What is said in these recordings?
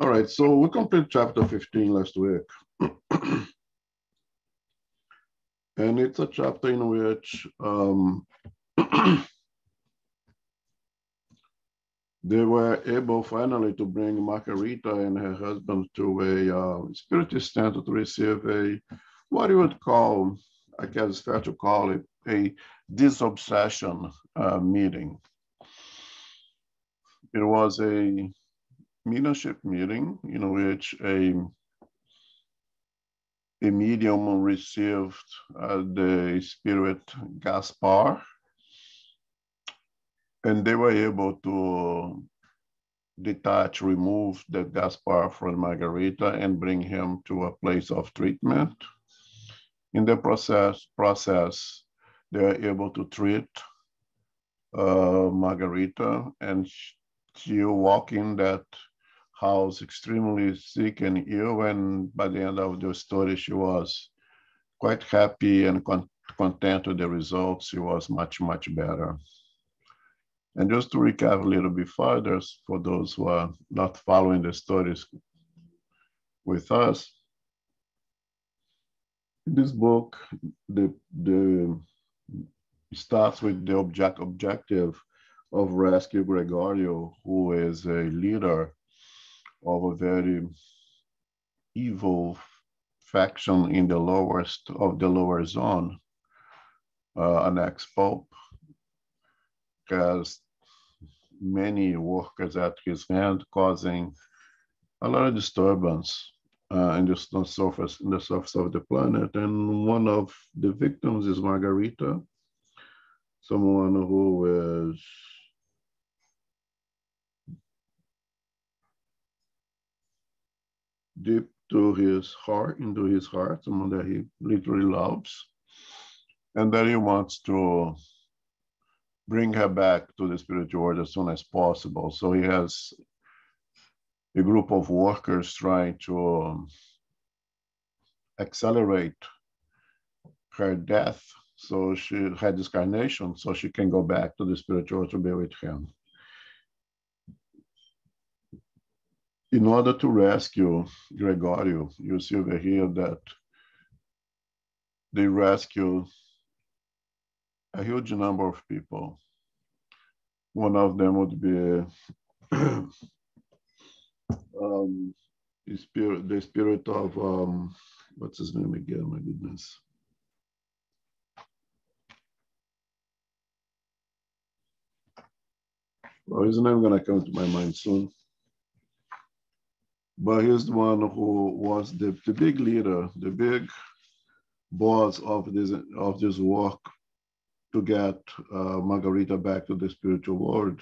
All right, so we completed chapter 15 last week. and it's a chapter in which um, they were able finally to bring Margarita and her husband to a uh, spiritist center to receive a, what you would call, I guess it's fair to call it, a disobsession uh, meeting. It was a mediumship meeting in which a a medium received uh, the spirit Gaspar, and they were able to detach, remove the Gaspar from Margarita and bring him to a place of treatment. In the process, process they are able to treat uh, Margarita, and she walk in that house extremely sick and ill. And by the end of the story, she was quite happy and con content with the results. She was much, much better. And just to recap a little bit further, for those who are not following the stories with us, this book, the, the starts with the object, objective of Rescue Gregorio, who is a leader of a very evil faction in the lowest of the lower zone, uh, an ex-pope, has many workers at his hand, causing a lot of disturbance uh, in, the, surface, in the surface of the planet. And one of the victims is Margarita, someone who is deep to his heart, into his heart, someone that he literally loves, and that he wants to bring her back to the spiritual world as soon as possible. So he has a group of workers trying to um, accelerate her death so she had discarnation so she can go back to the spiritual world to be with him. In order to rescue Gregorio, you see over here that they rescue a huge number of people. One of them would be um, the spirit, the spirit of um, what's his name again? My goodness. Well, his name gonna come to my mind soon but he's the one who was the, the big leader, the big boss of this of this work to get uh, Margarita back to the spiritual world.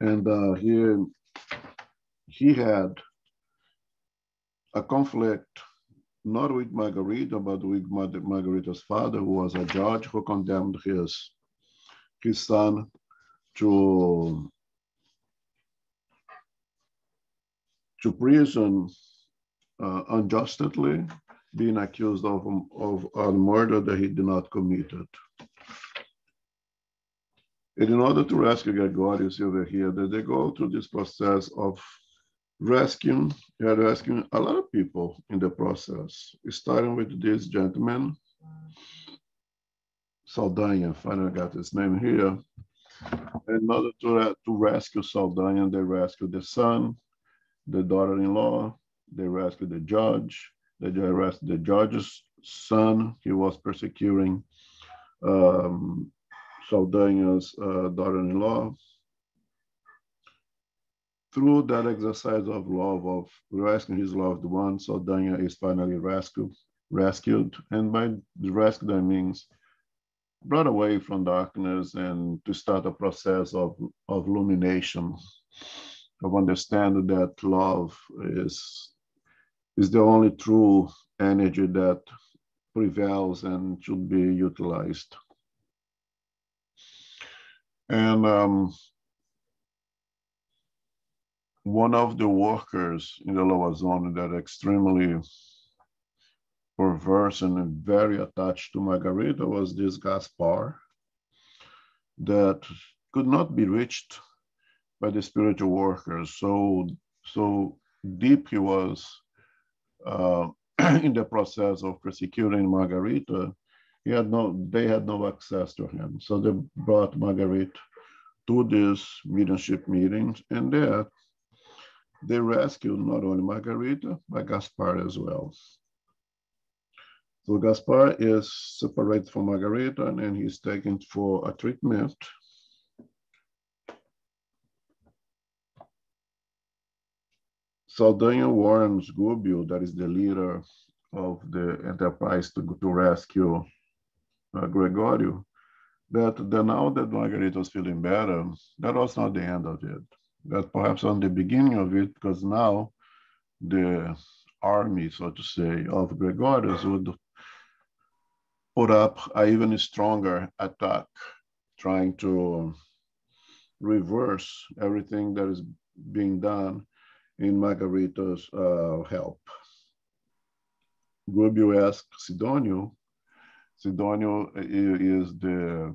And uh, he he had a conflict not with Margarita, but with Margarita's father, who was a judge who condemned his his son to to prison uh, unjustly, being accused of, of a murder that he did not committed. And in order to rescue Gregorius over here, that they go through this process of rescuing, they're rescuing a lot of people in the process, starting with this gentleman, Saldanha, finally got his name here. In order to, to rescue Saldanha, they rescue the son, the daughter-in-law. They rescued the judge. They arrested the judge's son. He was persecuting um, Saldanha's uh, daughter-in-law. Through that exercise of love, of rescuing his loved one, Saldanha is finally rescued. Rescued, and by rescue that means brought away from darkness and to start a process of, of illumination of understanding that love is is the only true energy that prevails and should be utilized. And um, one of the workers in the lower zone that extremely perverse and very attached to Margarita was this Gaspar that could not be reached by the spiritual workers. So, so deep he was uh, in the process of persecuting Margarita, he had no, they had no access to him. So they brought Margarita to these mediumship meetings, and there they rescued not only Margarita, but Gaspar as well. So Gaspar is separated from Margarita, and then he's taken for a treatment. Saldanha warns Gubbio, that is the leader of the enterprise to, to rescue uh, Gregorio, that the, now that Margarita was feeling better, that was not the end of it. That perhaps on the beginning of it, because now the army, so to say, of Gregorius would put up an even stronger attack, trying to reverse everything that is being done in Margarita's uh, help. Gubbio asked Sidonio. Sidonio is the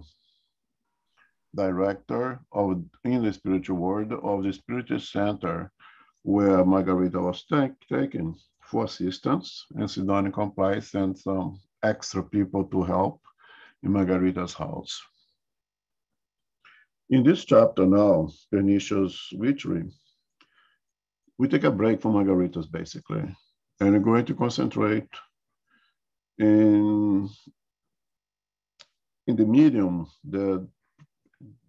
director of in the spiritual world of the spiritual center where Margarita was take, taken for assistance, and Sidonio complies and some extra people to help in Margarita's house. In this chapter now, Pernicious Witchery, we take a break from Margaritas basically, and we're going to concentrate in, in the medium that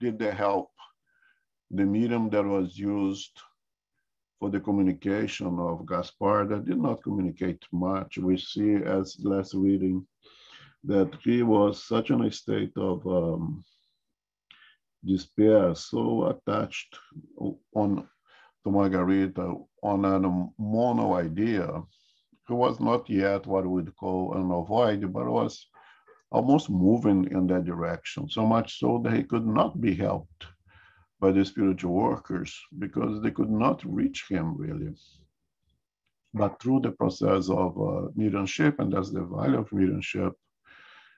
did the help, the medium that was used for the communication of Gaspar that did not communicate much. We see as last reading that he was such in a state of um, despair, so attached on to Margarita on a mono idea. He was not yet what we would call an ovoid, but was almost moving in that direction, so much so that he could not be helped by the spiritual workers because they could not reach him really. But through the process of uh, mediumship, and that's the value of mediumship,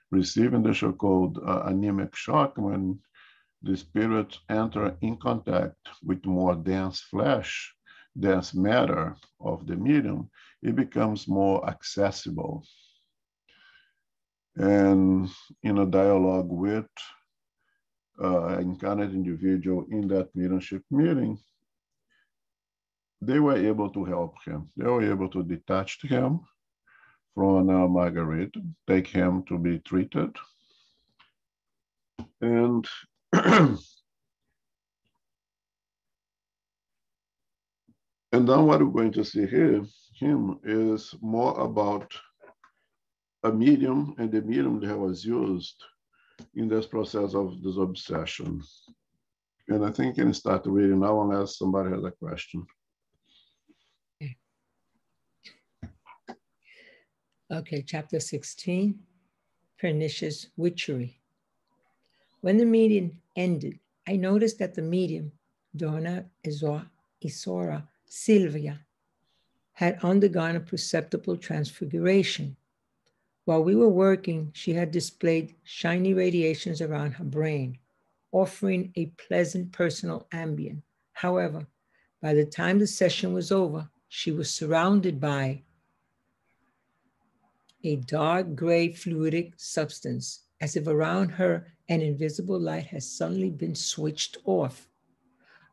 receiving the so-called uh, anemic shock when the spirits enter in contact with more dense flesh, dense matter of the medium, it becomes more accessible. And in a dialogue with uh, incarnate individual in that mediumship meeting, they were able to help him. They were able to detach him from uh, Margarita, take him to be treated. And and then what we're going to see here, him, is more about a medium and the medium that was used in this process of disobsession. And I think I can start reading now unless somebody has a question. Okay, okay chapter 16, pernicious witchery. When the meeting ended, I noticed that the medium, Donna Isaura Silvia, had undergone a perceptible transfiguration. While we were working, she had displayed shiny radiations around her brain, offering a pleasant personal ambient. However, by the time the session was over, she was surrounded by a dark gray fluidic substance, as if around her an invisible light has suddenly been switched off.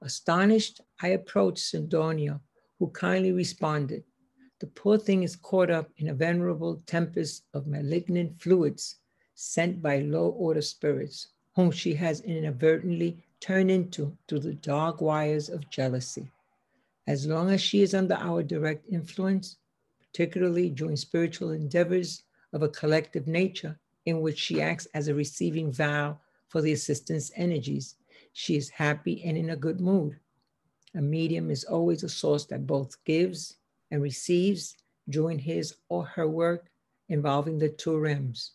Astonished, I approached Sidonio, who kindly responded, the poor thing is caught up in a venerable tempest of malignant fluids sent by low order spirits, whom she has inadvertently turned into through the dark wires of jealousy. As long as she is under our direct influence, particularly during spiritual endeavors of a collective nature in which she acts as a receiving valve for the assistance energies, she is happy and in a good mood. A medium is always a source that both gives and receives during his or her work involving the two realms.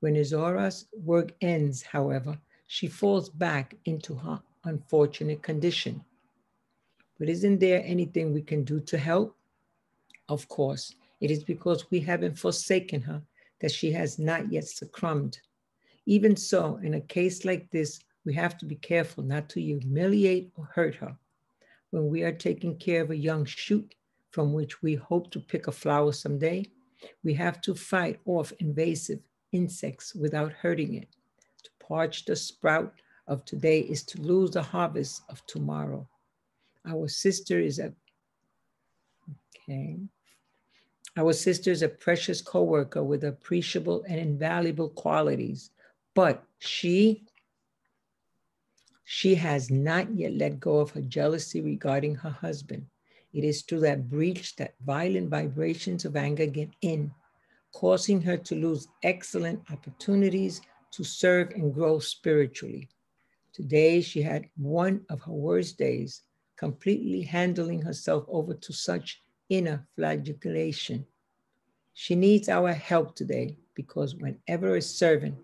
When Isaura's work ends, however, she falls back into her unfortunate condition. But isn't there anything we can do to help? Of course, it is because we haven't forsaken her that she has not yet succumbed. Even so, in a case like this, We have to be careful not to humiliate or hurt her. When we are taking care of a young shoot from which we hope to pick a flower someday, we have to fight off invasive insects without hurting it. To parch the sprout of today is to lose the harvest of tomorrow. Our sister is a okay. Our sister is a precious co-worker with appreciable and invaluable qualities, but she she has not yet let go of her jealousy regarding her husband. It is through that breach that violent vibrations of anger get in, causing her to lose excellent opportunities to serve and grow spiritually. Today, she had one of her worst days, completely handling herself over to such inner flagellation. She needs our help today because whenever a servant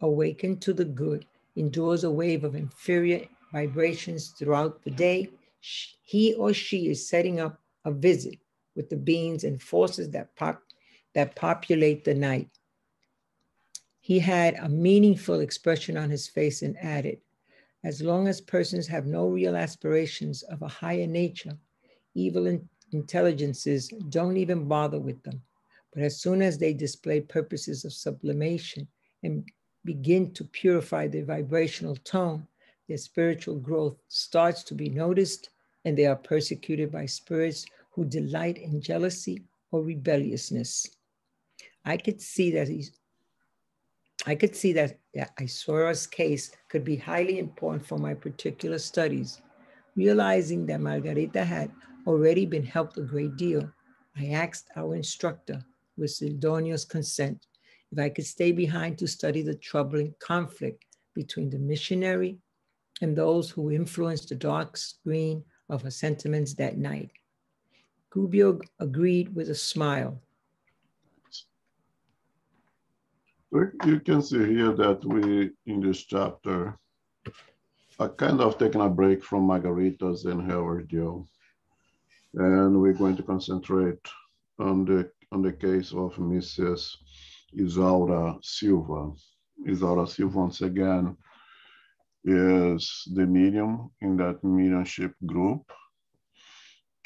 awakened to the good endures a wave of inferior vibrations throughout the day, he or she is setting up a visit with the beings and forces that, pop, that populate the night. He had a meaningful expression on his face and added, as long as persons have no real aspirations of a higher nature, evil in- intelligences don't even bother with them. But as soon as they display purposes of sublimation and begin to purify their vibrational tone, their spiritual growth starts to be noticed, and they are persecuted by spirits who delight in jealousy or rebelliousness. I could see that he's I could see that Isaura's case could be highly important for my particular studies. Realizing that Margarita had already been helped a great deal, I asked our instructor, with Sidonio's consent, if I could stay behind to study the troubling conflict between the missionary and those who influenced the dark screen of her sentiments that night. Gubbio agreed with a smile. You can see here that we, in this chapter, are kind of taking a break from Margarita's and Howard Joe. And we're going to concentrate on the on the case of Mrs. Isaura Silva. Isaura Silva, once again, is the medium in that mediumship group,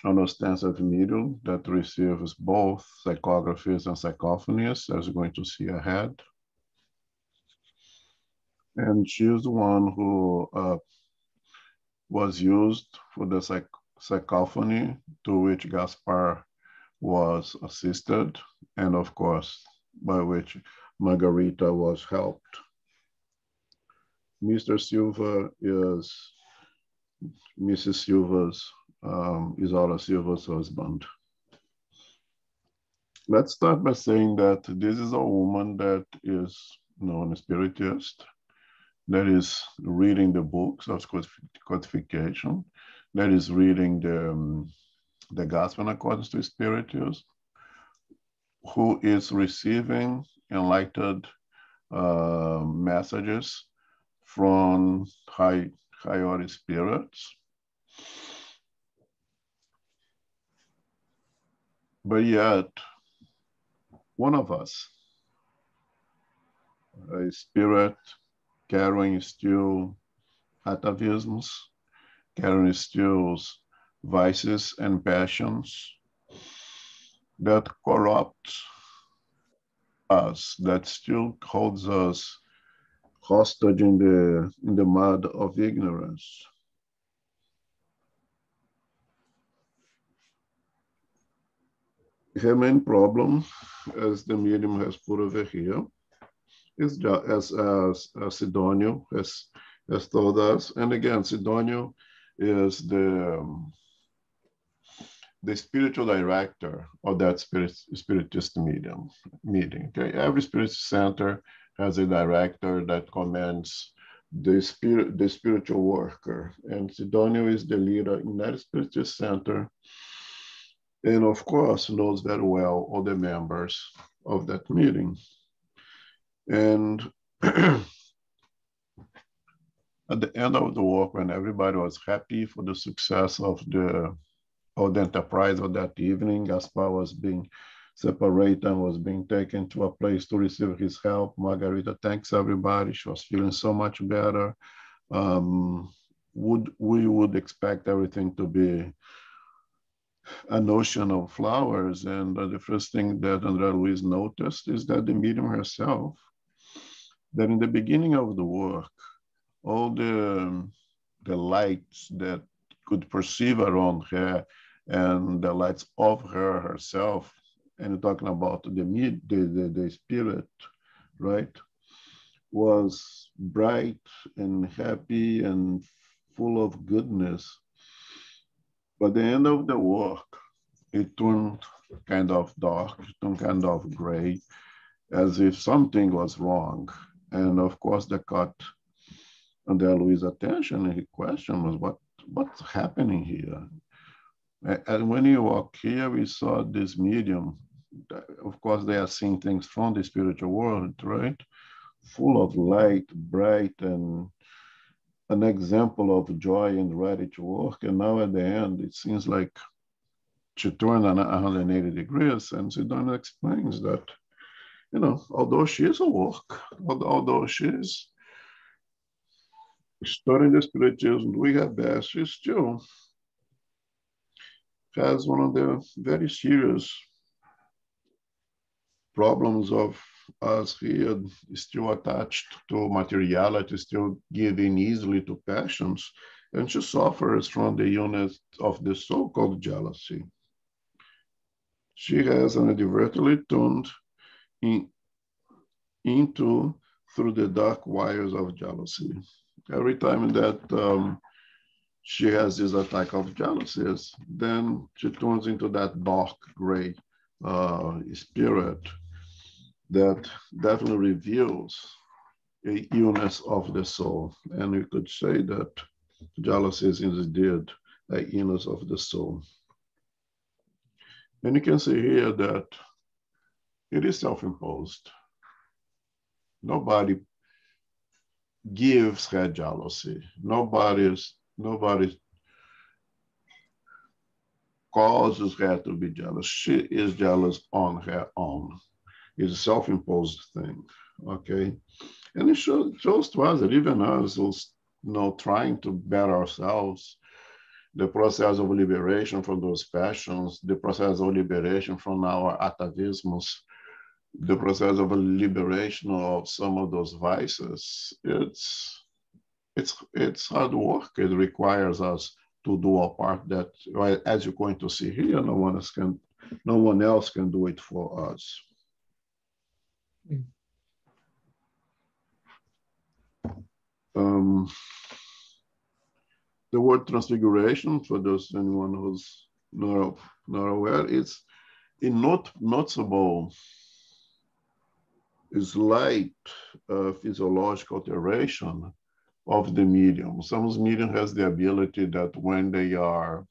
an ostensive medium that receives both psychographies and psychophonies, as we're going to see ahead. And she's the one who uh, was used for the psych psychophony to which Gaspar was assisted, and of course, by which Margarita was helped. Mr. Silva is Mrs. Silva's, um, Isaura Silva's husband. Let's start by saying that this is a woman that is known as spiritist, that is reading the books of codification, that is reading the um, the gospel according to Spiritism, who is receiving enlightened uh, messages from high, higher spirits. But yet, one of us, a spirit carrying still atavisms, carrying still vices and passions that corrupt us, that still holds us hostage in the, in the mud of ignorance. Her main problem, as the medium has put over here, is just as, as, as Sidonio has, has told us. And again, Sidonio is the um, the spiritual director of that spirit, spiritist medium meeting. Okay, every spiritist center has a director that commands the spirit, the spiritual worker, and Sidonio is the leader in that spiritist center, and of course knows very well all the members of that meeting, and. at the end of the work, when everybody was happy for the success of the of the enterprise of that evening. Gaspar was being separated and was being taken to a place to receive his help. Margarita thanks everybody. She was feeling so much better. um, would we would expect everything to be an ocean of flowers. And uh, the first thing that Andre Luiz noticed is that the medium herself, that in the beginning of the work, all the, the lights that could perceive around her and the lights of her herself, and talking about the, the, the, the spirit, right, was bright and happy and full of goodness. But the end of the work, it turned kind of dark, turned kind of gray, as if something was wrong. And of course, the cut Andre Luiz' attention and his question was, what, what's happening here? And when you walk here, we saw this medium. Of course, they are seeing things from the spiritual world, right? Full of light, bright, and an example of joy and ready to work. And now at the end, it seems like she turned 180 degrees. And Sidonio explains that, you know, although she is a work, although she is studying the spiritualism, we have best, she still has one of the very serious problems of us here still attached to materiality, still giving easily to passions, and she suffers from the illness of the so-called jealousy. She has inadvertently turned in, into through the dark wires of jealousy. Every time that um, she has this attack of jealousies, then she turns into that dark gray uh, spirit that definitely reveals a illness of the soul. And you could say that jealousy is indeed a illness of the soul. And you can see here that it is self-imposed. Nobody gives her jealousy. Nobody's nobody causes her to be jealous. She is jealous on her own It's a self-imposed thing. Okay, and it shows, shows to us that even us who's you know trying to better ourselves, the process of liberation from those passions, the process of liberation from our atavismos, the process of a liberation of some of those vices, it's it's it's hard work. It requires us to do a part that as you're going to see here, no one else can no one else can do it for us. Um, the word transfiguration, for those anyone who's not, not aware, it's a not noticeable, slight uh, physiological alteration of the medium. Some medium has the ability that when they are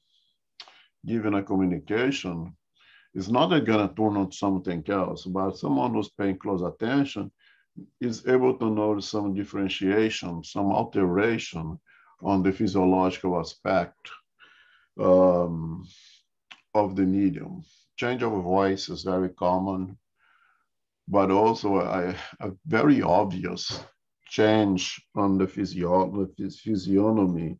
given a communication, it's not going to turn on something else, but someone who's paying close attention is able to notice some differentiation, some alteration on the physiological aspect um, of the medium. Change of voice is very common, but also a, a very obvious change on the, physio- the physiognomy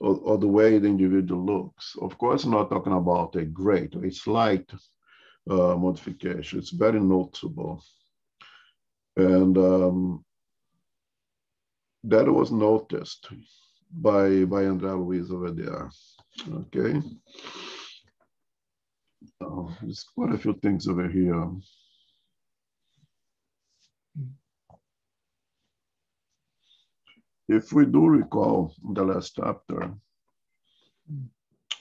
or, or, the way the individual looks. Of course, not talking about a great, a slight uh, modification. It's very noticeable. And um, that was noticed by, by Andre Luiz over there. Okay. Uh, there's quite a few things over here. If we do recall the last chapter,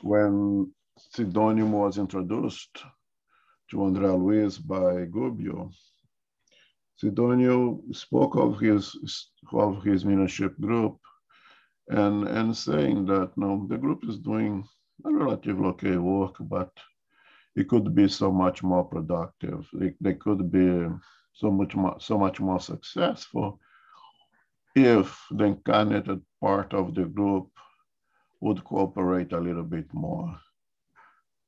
when Sidonio was introduced to Andre Luiz by Gubbio, Sidonio spoke of his of his mentorship group and and saying that no, the group is doing a relatively okay work, but it could be so much more productive. They, they could be so much more so much more successful if the incarnated part of the group would cooperate a little bit more,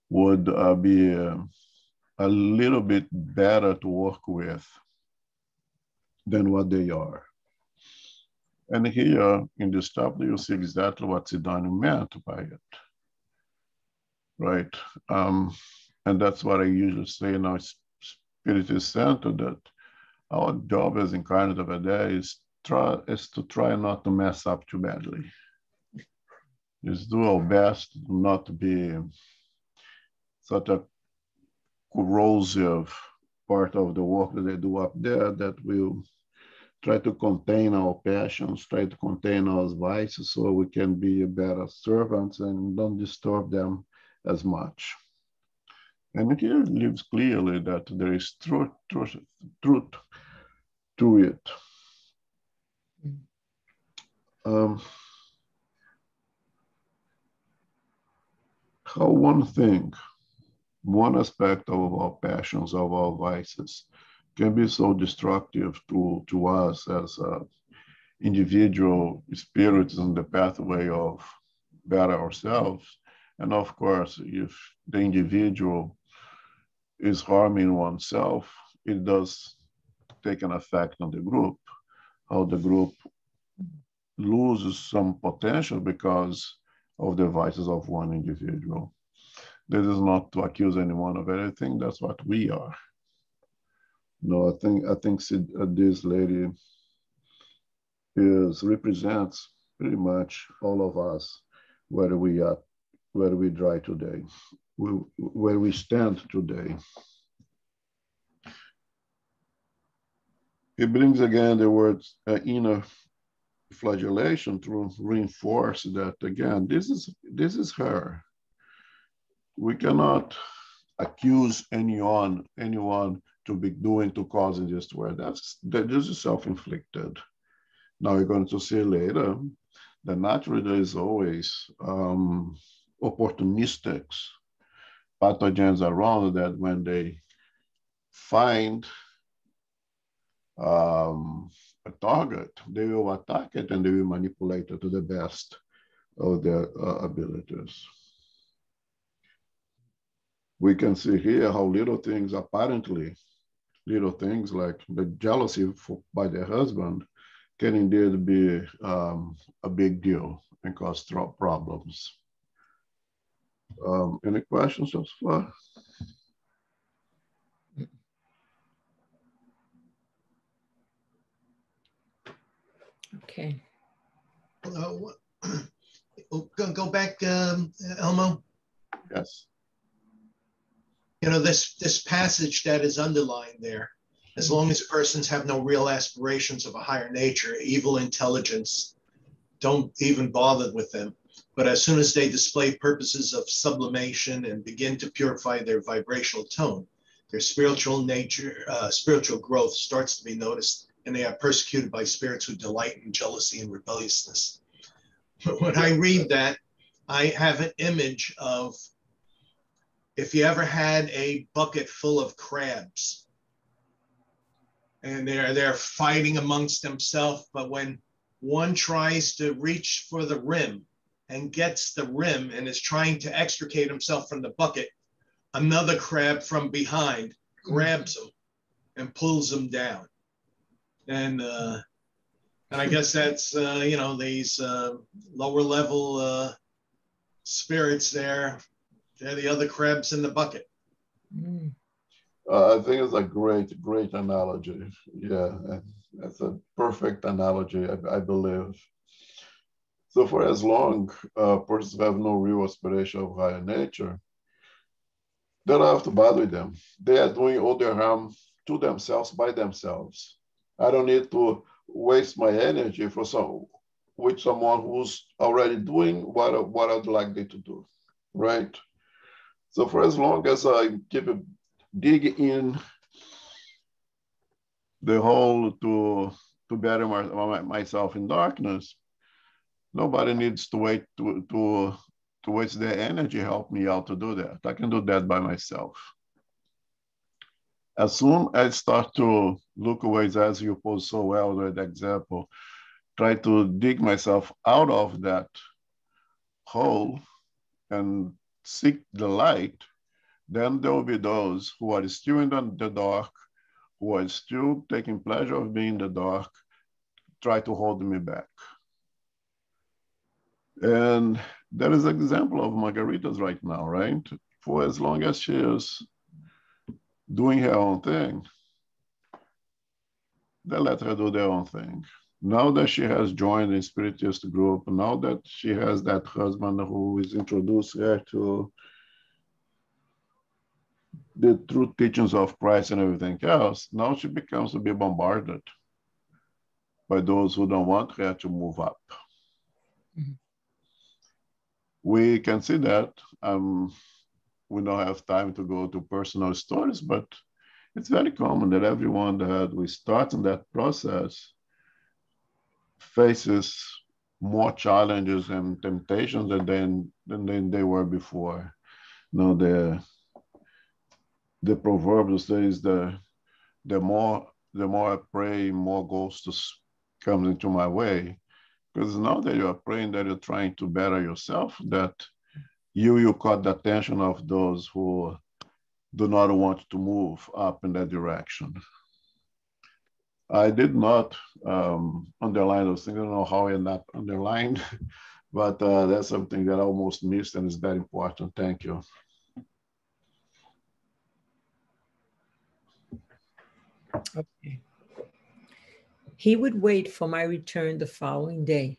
would uh, be uh, a little bit better to work with than what they are. And here in this chapter, you see exactly what Siddhartha meant by it, right? Um, and that's what I usually say in our spirit center that our job as incarnate over there is try is to try not to mess up too badly. Is do our best not to be such a corrosive part of the work that they do up there that will try to contain our passions, try to contain our vices so we can be better servants and don't disturb them as much. And here it lives clearly that there is truth, truth, truth to it. Um, how one thing, one aspect of our passions, of our vices, can be so destructive to, to us as uh, individual spirits in the pathway of better ourselves. And of course, if the individual is harming oneself, it does take an effect on the group, how the group loses some potential because of the vices of one individual. This is not to accuse anyone of anything, that's what we are. No, I think I think uh, this lady is represents pretty much all of us where we are, where we dry today, where we stand today. It brings again the words uh, inner flagellation to reinforce that again. This is this is her. We cannot accuse anyone anyone to be doing to causing this to her. That's that this is self-inflicted. Now we're going to see later that naturally there is always um, opportunistics, pathogens around that when they find um, a target, they will attack it and they will manipulate it to the best of their uh, abilities. We can see here how little things apparently little things like the jealousy for, by their husband can indeed be um, a big deal and cause problems. Um, any questions so far? Okay. Uh, go, go back, um, Elmo. Yes you know this this passage that is underlined there as long as persons have no real aspirations of a higher nature evil intelligence don't even bother with them but as soon as they display purposes of sublimation and begin to purify their vibrational tone their spiritual nature uh, spiritual growth starts to be noticed and they are persecuted by spirits who delight in jealousy and rebelliousness. But when i read that i have an image of if you ever had a bucket full of crabs and they're they're fighting amongst themselves but when one tries to reach for the rim and gets the rim and is trying to extricate himself from the bucket another crab from behind grabs him and pulls him down and uh, and i guess that's uh, you know these uh, lower level uh, spirits there they're the other crabs in the bucket. Mm. Uh, I think it's a great, great analogy. Yeah, that's a perfect analogy, I, I believe. So for as long uh, persons have no real aspiration of higher nature, they don't have to bother them. They are doing all their harm to themselves by themselves. I don't need to waste my energy for some with someone who's already doing what, what I'd like them to do, right? So for as long as I keep dig in the hole to to bury my, myself in darkness, nobody needs to wait to to to waste their energy help me out to do that. I can do that by myself. As soon as I start to look away, as you pose so well with the example, try to dig myself out of that hole and seek the light, then there will be those who are still in the dark, who are still taking pleasure of being in the dark, try to hold me back. And there is an example of Margarita's right now, right? For as long as she is doing her own thing, they let her do their own thing. Now that she has joined the Spiritist group, now that she has that husband who is introduced her to the true teachings of Christ and everything else, now she becomes to be bombarded by those who don't want her to move up. Mm-hmm. We can see that. Um, we don't have time to go to personal stories, but it's very common that everyone that we start in that process faces more challenges and temptations than, than, than they were before. You the the proverb says the the more the more I pray, more ghosts comes into my way. Because now that you are praying that you're trying to better yourself, that you you caught the attention of those who do not want to move up in that direction. I did not um, underline those things. I don't know how I not underlined, but uh, that's something that I almost missed and is very important. Thank you. Okay. He would wait for my return the following day.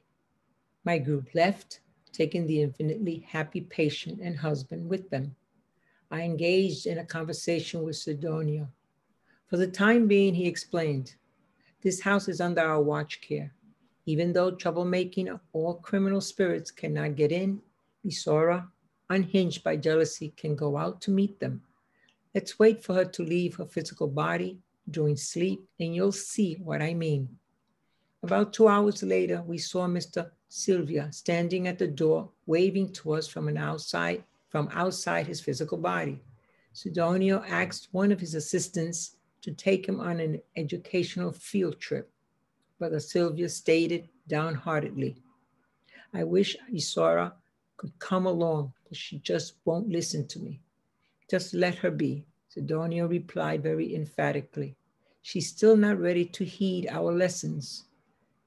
My group left, taking the infinitely happy patient and husband with them. I engaged in a conversation with Sidonio. For the time being, he explained, this house is under our watch care. Even though troublemaking or criminal spirits cannot get in, Isaura, unhinged by jealousy, can go out to meet them. Let's wait for her to leave her physical body during sleep, and you'll see what I mean. About two hours later, we saw Mr. Sylvia standing at the door, waving to us from an outside, from outside his physical body. Sidonio asked one of his assistants to take him on an educational field trip. Brother Sylvia stated downheartedly, I wish Isaura could come along, but she just won't listen to me. Just let her be. Sidonio replied very emphatically. She's still not ready to heed our lessons.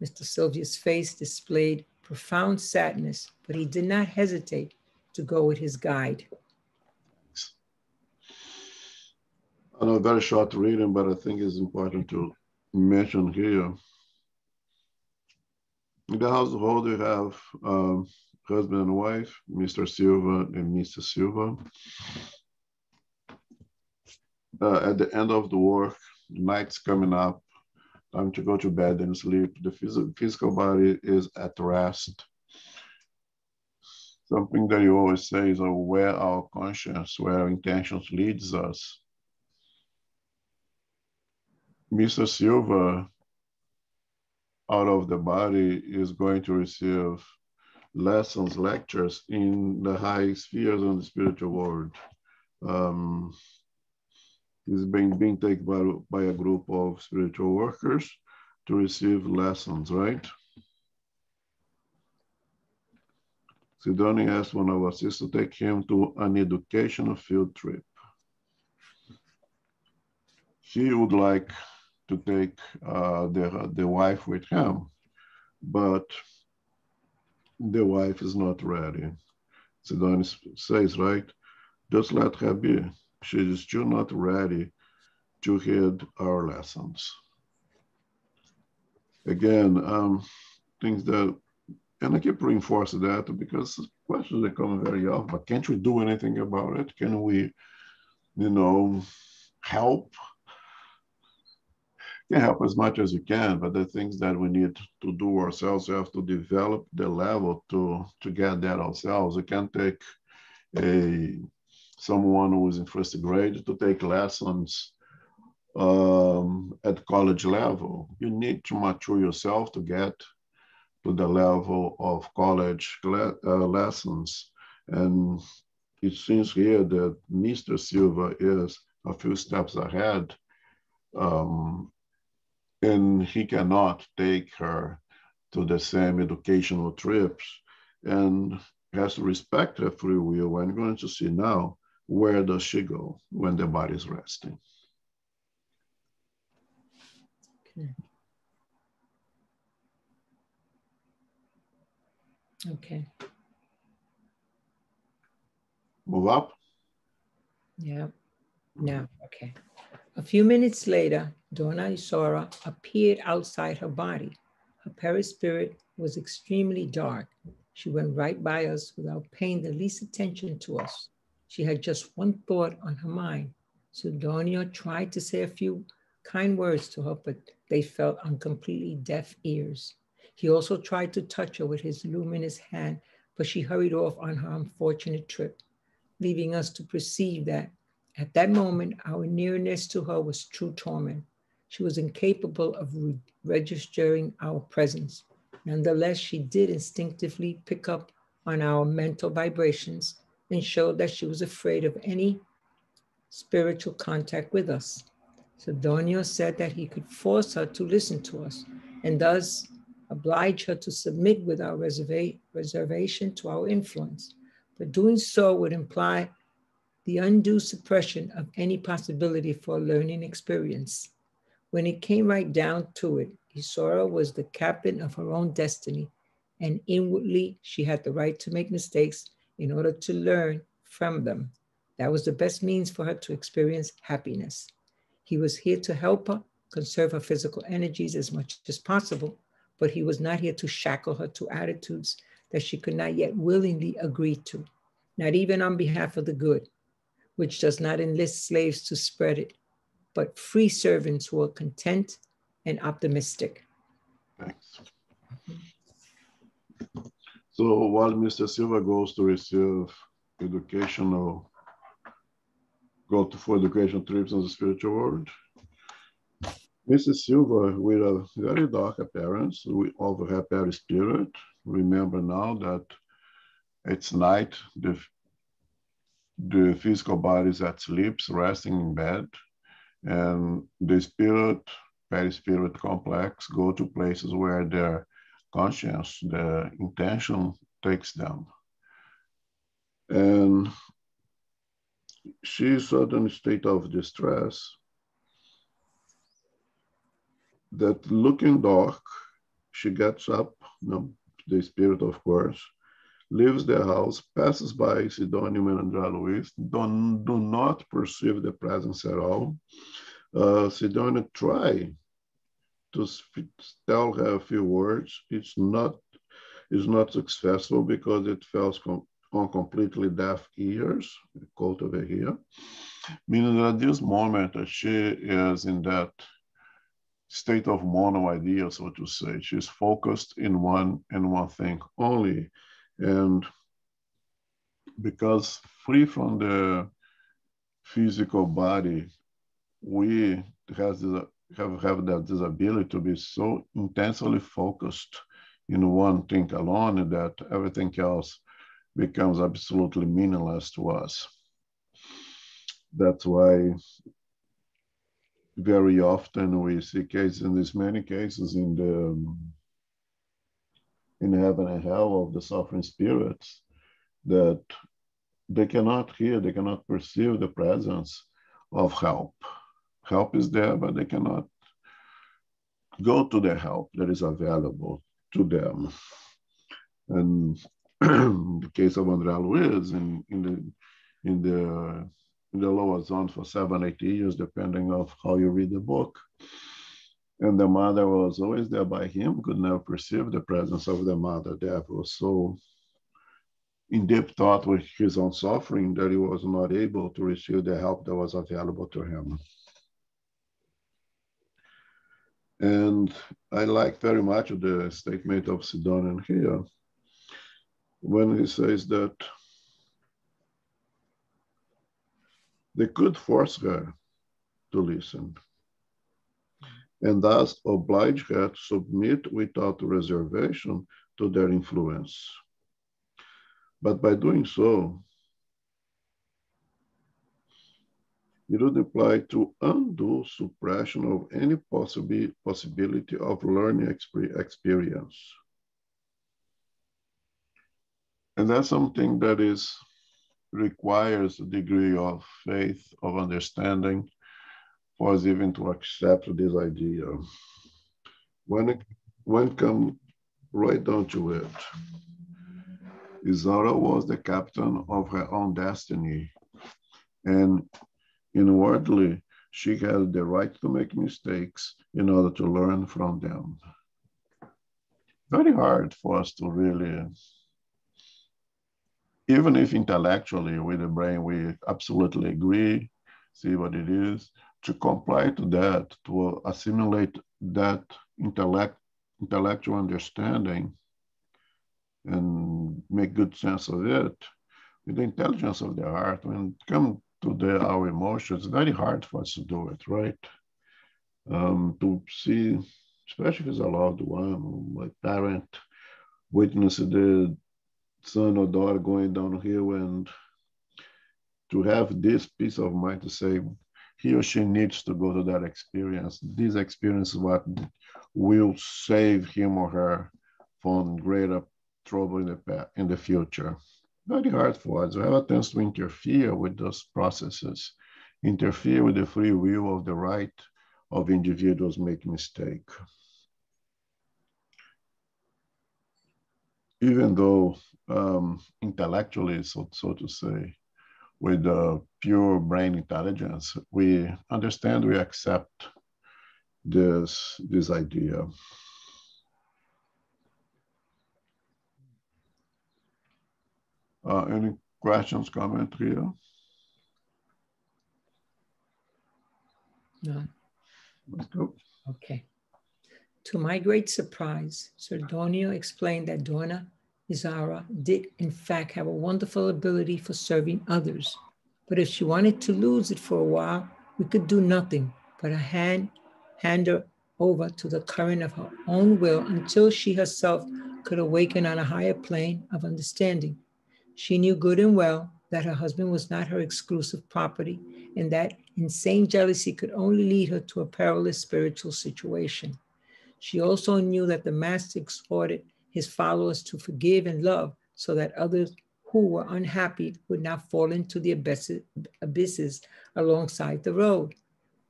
Mr. Sylvia's face displayed profound sadness, but he did not hesitate to go with his guide. I know very short reading, but I think it's important to mention here. In the household, we have um, husband and wife, Mr. Silva and Mr. Silva uh, at the end of the work, night's coming up, time to go to bed and sleep. The phys- physical body is at rest. Something that you always say is uh, where our conscience, where our intentions leads us. Mr. Silva, out of the body, is going to receive lessons, lectures in the high spheres of the spiritual world. Um, is being, being taken by, by a group of spiritual workers to receive lessons, right? Sidoni asked one of us to take him to an educational field trip. He would like to take uh, the, the wife with him, but the wife is not ready. Sidoni says, right, just let her be she is still not ready to hear our lessons. Again, um, things that, and I keep reinforcing that because questions that come very often, but can't we do anything about it? Can we, you know, help? can help as much as you can, but the things that we need to do ourselves, we have to develop the level to, to get that ourselves. It can't take a someone who is in first grade to take lessons um, at college level. You need to mature yourself to get to the level of college uh, lessons. And it seems here that Mr. Silva is a few steps ahead, um, and he cannot take her to the same educational trips and has to respect her free will. We're going to see now where does she go when the body is resting? Okay. Okay. Move up. Yeah. Now, okay. A few minutes later, Donna Isaura appeared outside her body. Her perispirit was extremely dark. She went right by us without paying the least attention to us. She had just one thought on her mind. Sidonio tried to say a few kind words to her, but they fell on completely deaf ears. He also tried to touch her with his luminous hand, but she hurried off on her unfortunate trip, leaving us to perceive that at that moment, our nearness to her was true torment. She was incapable of re- registering our presence. Nonetheless, she did instinctively pick up on our mental vibrations and showed that she was afraid of any spiritual contact with us. Sidonio said that he could force her to listen to us and thus oblige her to submit without reserva- reservation to our influence. But doing so would imply the undue suppression of any possibility for learning experience. When it came right down to it, Isaura was the captain of her own destiny, and inwardly she had the right to make mistakes in order to learn from them. That was the best means for her to experience happiness. He was here to help her conserve her physical energies as much as possible, but he was not here to shackle her to attitudes that she could not yet willingly agree to, not even on behalf of the good, which does not enlist slaves to spread it, but free servants who are content and optimistic. Thanks. So while Mr. Silva goes to receive educational go to for education trips in the spiritual world. Mrs. Silva, with a very dark appearance, we of her very spirit, remember now that it's night, the, the physical body is at sleep, resting in bed, and the spirit, very spirit complex go to places where their conscience, the intention takes them. And she's in a state of distress that looking dark, she gets up, you know, the spirit, of course, leaves the house, passes by Sidonio and Andre Luiz, don't, do not perceive the presence at all. Uh, Sidonio try to tell her a few words. It's not, it's not successful because it falls on completely deaf ears, quote over here, meaning that at this moment she is in that state of mono idea, so to say. She's focused in one and one thing only. And because free from the physical body, we has have, have that disability to be so intensely focused in one thing alone that everything else becomes absolutely meaningless to us. That's why very often we see cases, and there's many cases in the um, in heaven and hell of the suffering spirits that they cannot hear, they cannot perceive the presence of help. Help is there, but they cannot go to the help that is available to them. And the case of Andre Luiz in, in the in the in the lower zone for seven, eight years, depending of how you read the book. And the mother was always there by him, could never perceive the presence of the mother there. was so in deep thought with his own suffering that he was not able to receive the help that was available to him. And I like very much the statement of Sidonio here when he says that they could force her to listen and thus oblige her to submit without reservation to their influence. But by doing so, it would imply to undo suppression of any possible possibility of learning experience. And that's something that is requires a degree of faith, of understanding, for us even to accept this idea. When it, when come right down to it, Isaura was the captain of her own destiny. And inwardly, she had the right to make mistakes in order to learn from them. Very hard for us to really, even if intellectually with the brain we absolutely agree, see what it is, to comply to that, to assimilate that intellect, intellectual understanding and make good sense of it with the intelligence of the heart. When it comes to the, our emotions, it's very hard for us to do it, right? Um, to see, especially as a loved one, my parent witness the son or daughter going downhill and to have this peace of mind to say he or she needs to go to that experience. This experience is what will save him or her from greater trouble in the, in the future. Very hard for us. We have a tendency to interfere with those processes, interfere with the free will of the right of individuals make mistake. Even though um, intellectually, so, so to say, with the pure brain intelligence, we understand, we accept this, this idea. Uh, any questions, comment here? No. Let's go. Okay. To my great surprise, Sidonio explained that Dona Isaura did in fact have a wonderful ability for serving others. But if she wanted to lose it for a while, we could do nothing but hand, hand her over to the current of her own will until she herself could awaken on a higher plane of understanding. She knew good and well that her husband was not her exclusive property and that insane jealousy could only lead her to a perilous spiritual situation. She also knew that the master exhorted his followers to forgive and love so that others who were unhappy would not fall into the abysses alongside the road.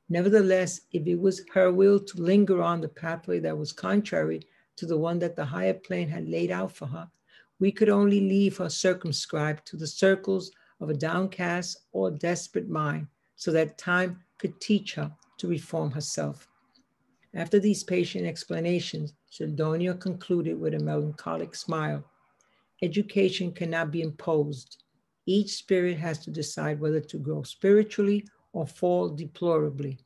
Nevertheless, if it was her will to linger on the pathway that was contrary to the one that the higher plane had laid out for her, we could only leave her circumscribed to the circles of a downcast or desperate mind so that time could teach her to reform herself. After these patient explanations, Sidonio concluded with a melancholic smile. Education cannot be imposed. Each spirit has to decide whether to grow spiritually or fall deplorably.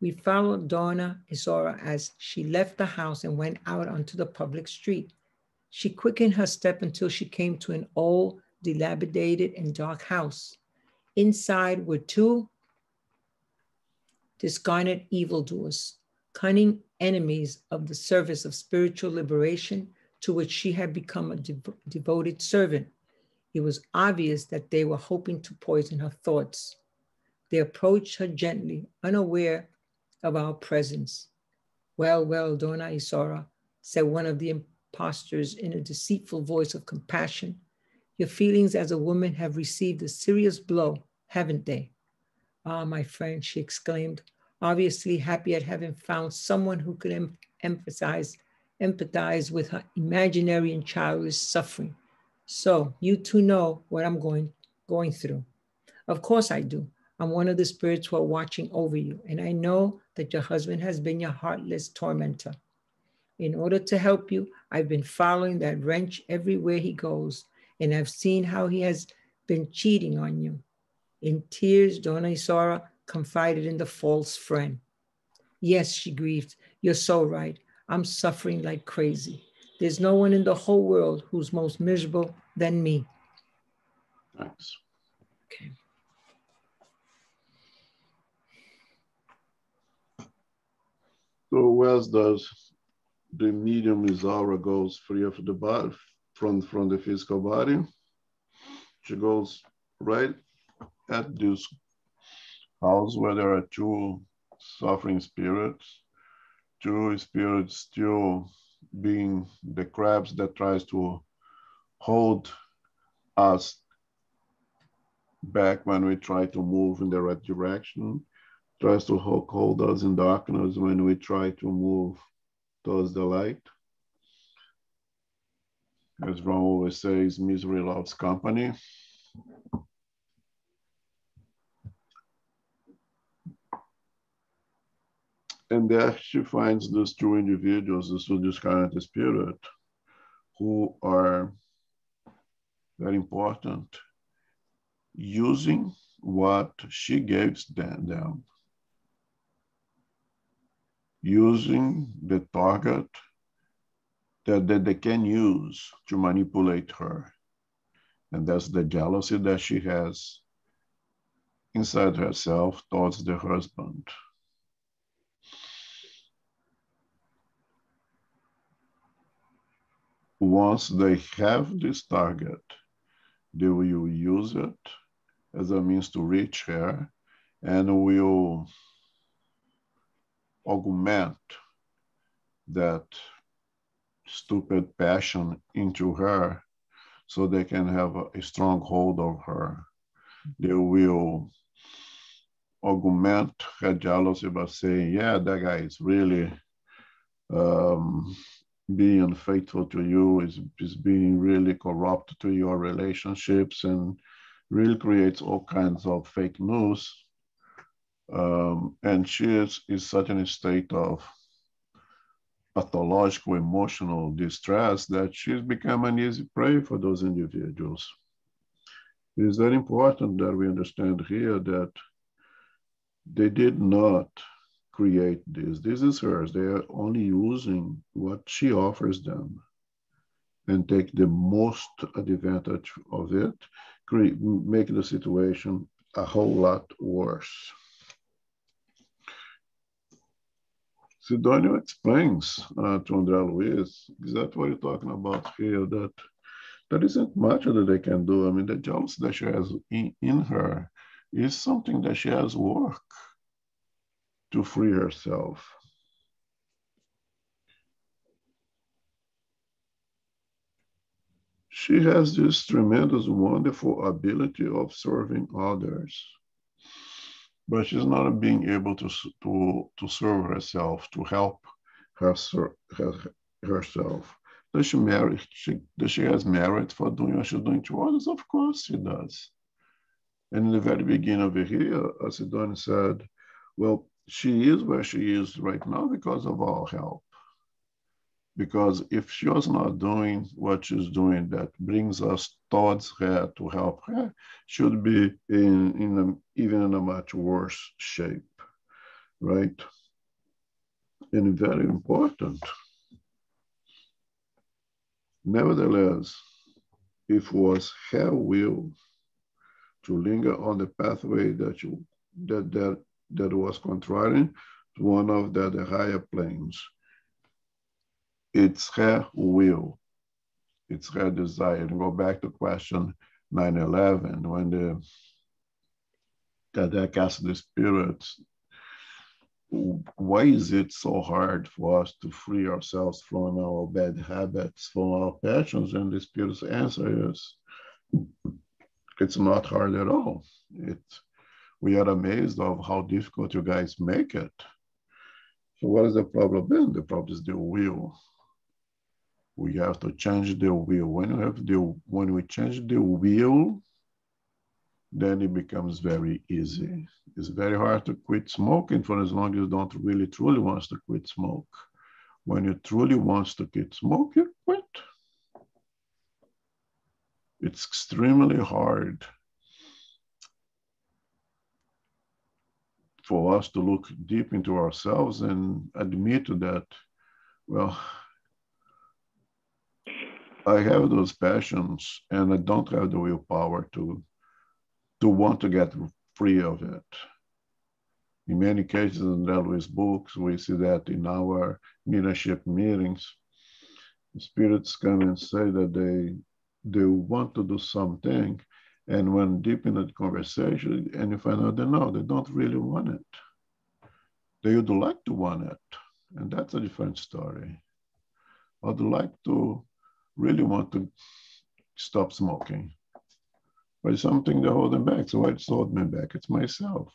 We followed Dona Isaura as she left the house and went out onto the public street. She quickened her step until she came to an old, dilapidated, and dark house. Inside were two discarnate evildoers, cunning enemies of the service of spiritual liberation to which she had become a dev- devoted servant. It was obvious that they were hoping to poison her thoughts. They approached her gently, unaware of our presence. Well, well, Dona Isaura, said one of the impostors in a deceitful voice of compassion. Your feelings as a woman have received a serious blow, haven't they? Ah, my friend, she exclaimed, obviously happy at having found someone who could em- emphasize, empathize with her imaginary and childish suffering. So you two know what I'm going, going through. Of course I do. I'm one of the spirits who are watching over you, and I know that your husband has been your heartless tormentor. In order to help you, I've been following that wrench everywhere he goes, and I've seen how he has been cheating on you. In tears, Dona Isaura confided in the false friend. Yes, she grieved. You're so right. I'm suffering like crazy. There's no one in the whole world who's most miserable than me. Thanks. Okay. So as does the medium Isaura goes free of the body, from, from the physical body. She goes right at this house where there are two suffering spirits, two spirits still being the crabs that tries to hold us back when we try to move in the right direction, tries to hold us in darkness when we try to move towards the light. As Ron always says, misery loves company. And there she finds those two individuals, the Studious current spirit, who are very important, using what she gives them, using the target that, that they can use to manipulate her. And that's the jealousy that she has inside herself towards the husband. Once they have this target, they will use it as a means to reach her and will augment that stupid passion into her so they can have a, strong hold of her. They will augment her jealousy by saying, yeah, that guy is really um, being unfaithful to you, is, is being really corrupt to your relationships and really creates all kinds of fake news. Um, and she is, is such in a state of pathological emotional distress that she's become an easy prey for those individuals. It is very important that we understand here that they did not create this. This is hers. They are only using what she offers them and take the most advantage of it, create, make the situation a whole lot worse. Sidonio explains uh, to André Luiz exactly what you're talking about here, that there isn't much that they can do. I mean, the jealousy that she has in, in her is something that she has work to free herself. She has this tremendous, wonderful ability of serving others but she's not being able to to to serve herself, to help her, her herself. Does she merit? She, does she has merit for doing what she's doing to others? Of course she does. And in the very beginning of here, as Sidonio said, well, she is where she is right now because of our help because if she was not doing what she's doing that brings us towards her to help her, she'd be in, in a, even in a much worse shape, right? And very important. Nevertheless, if it was her will to linger on the pathway that you that that, that was contrary to one of the, the higher planes, it's her will, it's her desire. And go back to question 911 when the Kardec asked the spirits, why is it so hard for us to free ourselves from our bad habits, from our passions? And the spirit's answer is, it's not hard at all. It, we are amazed of how difficult you guys make it. So what is the problem then? The problem is the will we have to change the will. When we have the when we change the will, then it becomes very easy. It's very hard to quit smoking for as long as you don't really truly wants to quit smoke. When you truly wants to quit smoke, you quit. It's extremely hard for us to look deep into ourselves and admit that, well, I have those passions and I don't have the willpower to to want to get free of it. In many cases in Elvis books, we see that in our leadership meetings, spirits come and say that they they want to do something, and when deep in the conversation, and you find out they know they don't really want it. They would like to want it, and that's a different story. I'd like to really want to stop smoking. But something that hold them back. So what's holding me back? It's myself.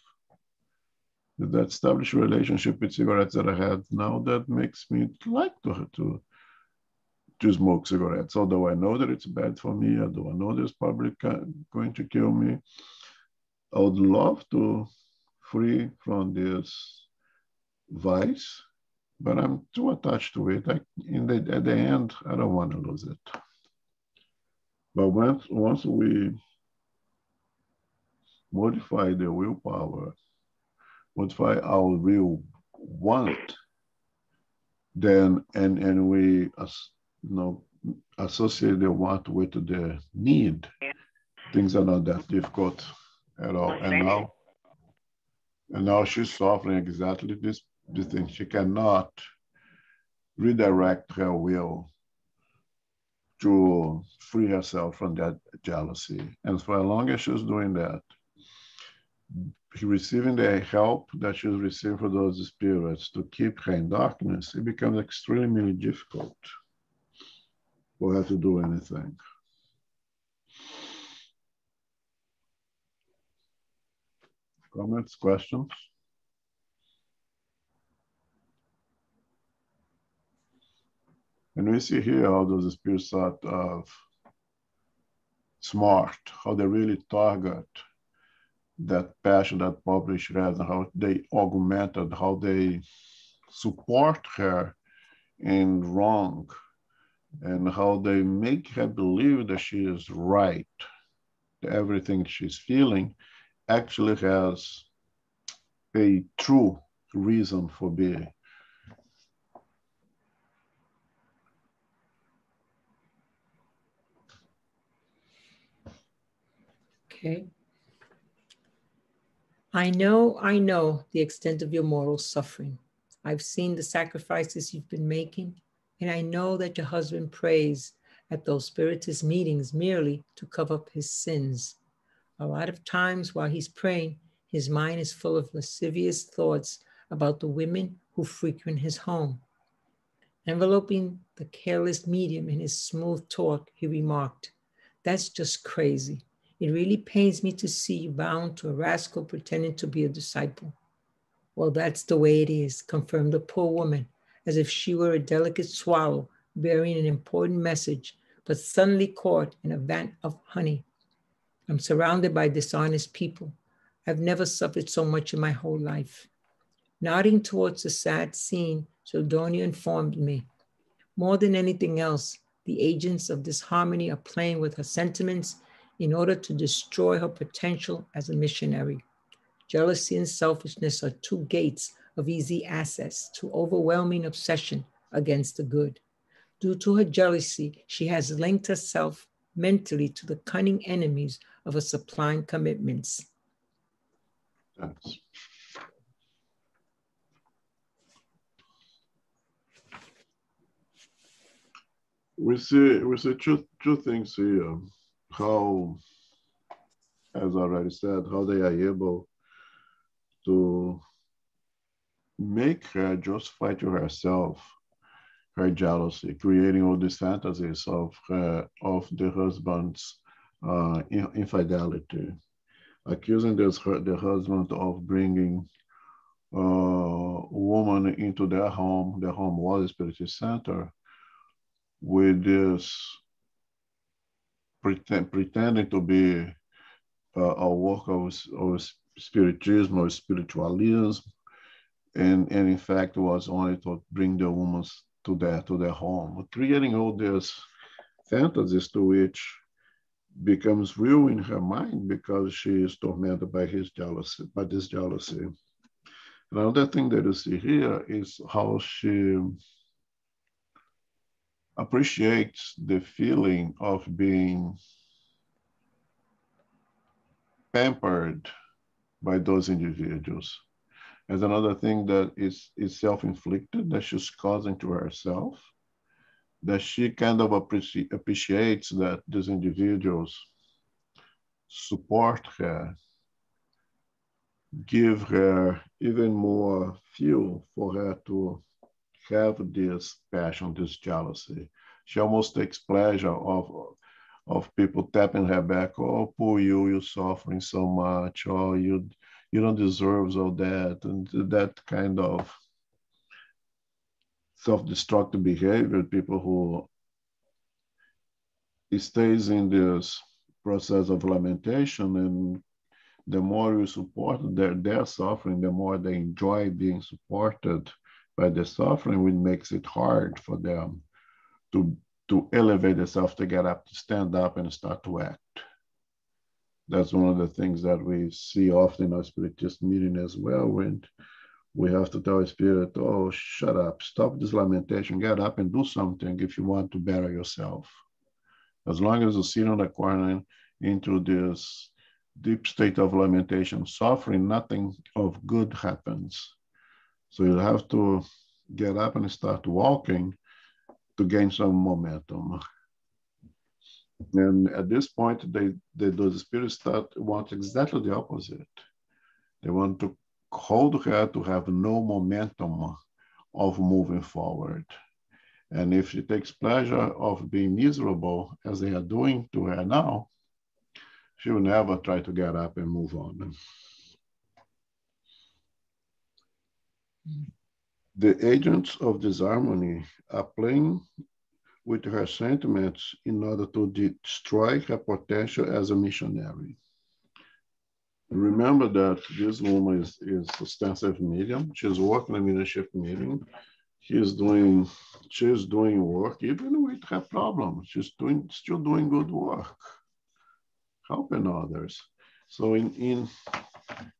That established relationship with cigarettes that I had now that makes me like to, to to smoke cigarettes. Although I know that it's bad for me, although I know there's probably going to kill me, I would love to free from this vice, but I'm too attached to it. I, in the, at the end, I don't want to lose it. But once, once we modify the willpower, modify our real want, then and and we as you know associate the want with the need, things are not that difficult at all. And now and now she's suffering exactly this, this thing. She cannot redirect her will to free herself from that jealousy. And for as long as she's doing that, receiving the help that she's receiving from those spirits to keep her in darkness, it becomes extremely difficult for have to do anything. Comments, questions? And we see here how those spirits are of smart, how they really target that passion that published and how they augmented, how they support her in wrong, and how they make her believe that she is right, everything she's feeling, actually has a true reason for being. Okay. I know, I know the extent of your moral suffering. I've seen the sacrifices you've been making, and I know that your husband prays at those spiritist meetings merely to cover up his sins. A lot of times while he's praying, his mind is full of lascivious thoughts about the women who frequent his home. Enveloping the careless medium in his smooth talk, he remarked, That's just crazy. It really pains me to see you bound to a rascal pretending to be a disciple. Well, that's the way it is, confirmed the poor woman, as if she were a delicate swallow bearing an important message, but suddenly caught in a vat of honey. I'm surrounded by dishonest people. I've never suffered so much in my whole life. Nodding towards the sad scene, Sidonio informed me. More than anything else, the agents of disharmony are playing with her sentiments in order to destroy her potential as a missionary. Jealousy and selfishness are two gates of easy access to overwhelming obsession against the good. Due to her jealousy, she has linked herself mentally to the cunning enemies of her supplying commitments. We see we see two two things here. How, as I already said, how they are able to make her just fight to herself her jealousy, creating all these fantasies of her, of the husband's uh, infidelity, accusing this, the husband of bringing uh, a woman into their home. Their home was a spiritist center with this pretend, pretending to be uh, a work of, of spiritism or spiritualism, and, and in fact was only to bring the woman to their to their home, creating all these fantasies to which becomes real in her mind because she is tormented by his jealousy, by this jealousy. Another thing that you see here is how she appreciates the feeling of being pampered by those individuals. As another thing that is, is self-inflicted, that she's causing to herself, that she kind of appreci appreciates that these individuals support her, give her even more fuel for her to have this passion, this jealousy. She almost takes pleasure of of people tapping her back. Oh, poor you, you're suffering so much. Oh, you you don't deserve all that, and that kind of self-destructive behavior. People who stays in this process of lamentation and the more you support their, their suffering, the more they enjoy being supported by the suffering, which makes it hard for them to, to elevate themselves, to get up, to stand up and start to act. That's one of the things that we see often in our spiritist meeting as well, when we have to tell a spirit, oh, shut up, stop this lamentation, get up and do something if you want to better yourself. As long as you sit on the corner into this deep state of lamentation, suffering, nothing of good happens. So you have to get up and start walking to gain some momentum. And at this point, they, they the spirits start want exactly the opposite. They want to hold her to have no momentum of moving forward. And if she takes pleasure of being miserable, as they are doing to her now, she will never try to get up and move on. The agents of disharmony are playing with her sentiments in order to destroy her potential as a missionary. Remember that this woman is, is extensive medium. She's working a leadership meeting. She's doing she's doing work even with her problems. She's doing still doing good work, helping others. So in in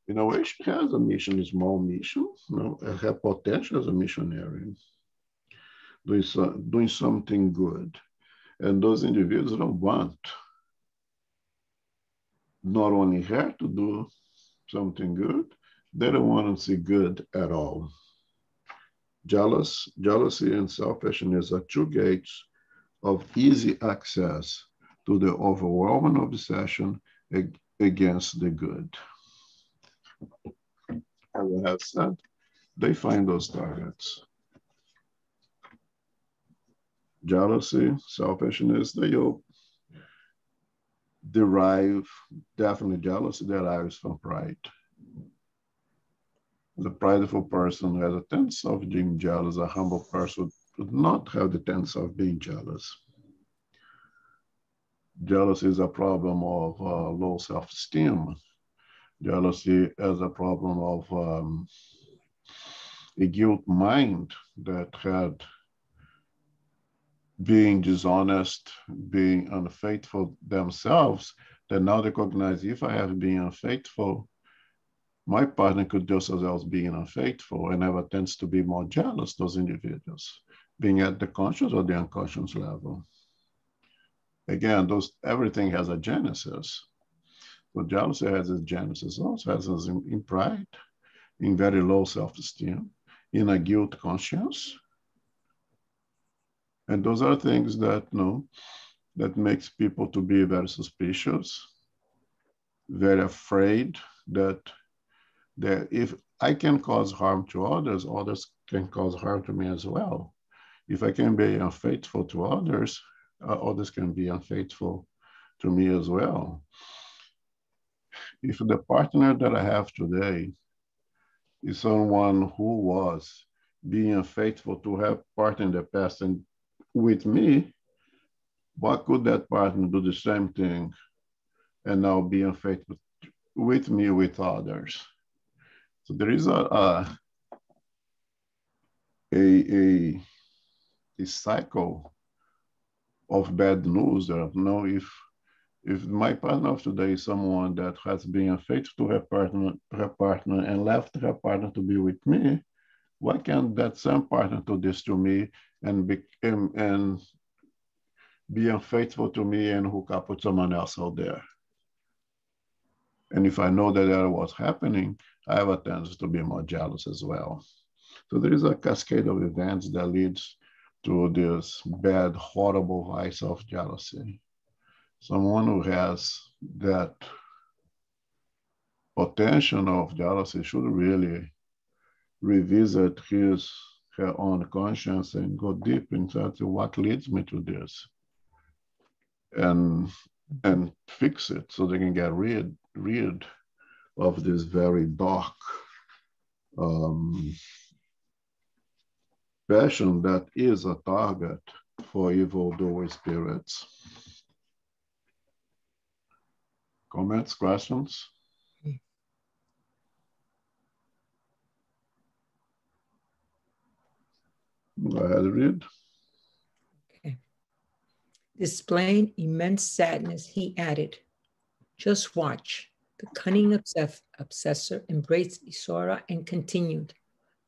in a way, she has a mission, a small mission. You know, her potential as a missionary, doing so, doing something good, and those individuals don't want not only her to do something good, they don't want to see good at all. Jealous, jealousy and selfishness are two gates of easy access to the overwhelming obsession against the good. As I have said, they find those targets. Jealousy, selfishness, they all derive, definitely jealousy derives from pride. The prideful person has a tendency of being jealous. A humble person would not have the tendency of being jealous. Jealousy is a problem of uh, low self-esteem. Jealousy is a problem of um, a guilt mind that had being dishonest, being unfaithful themselves, then now they recognize if I have been unfaithful, my partner could just as well being unfaithful and ever tends to be more jealous, those individuals, being at the conscious or the unconscious level. Again, those everything has a genesis. So jealousy has a genesis, also has in, in pride, in very low self-esteem, in a guilt conscience, and those are things that you know that makes people to be very suspicious, very afraid that that if I can cause harm to others, others can cause harm to me as well. If I can be unfaithful to others, uh, others can be unfaithful to me as well. If the partner that I have today is someone who was being unfaithful to have partner in the past and with me, why could that partner do the same thing and now be unfaithful with me with others? So there is a, a, a, a, a cycle of bad news there. Know, if if my partner of today is someone that has been unfaithful to her partner, her partner and left her partner to be with me, why can't that same partner do this to me and be, and, and be unfaithful to me and hook up with someone else out there? And if I know that that was happening, I have a tendency to be more jealous as well. So there is a cascade of events that leads to this bad, horrible vice of jealousy. Someone who has that potential of jealousy should really revisit his her own conscience and go deep inside what leads me to this and and fix it so they can get rid rid of this very dark um, passion that is a target for evil doer spirits. Comments, questions? Go ahead, read. Okay. Displaying immense sadness, he added, Just watch. The cunning obsess- obsessor embraced Isaura and continued,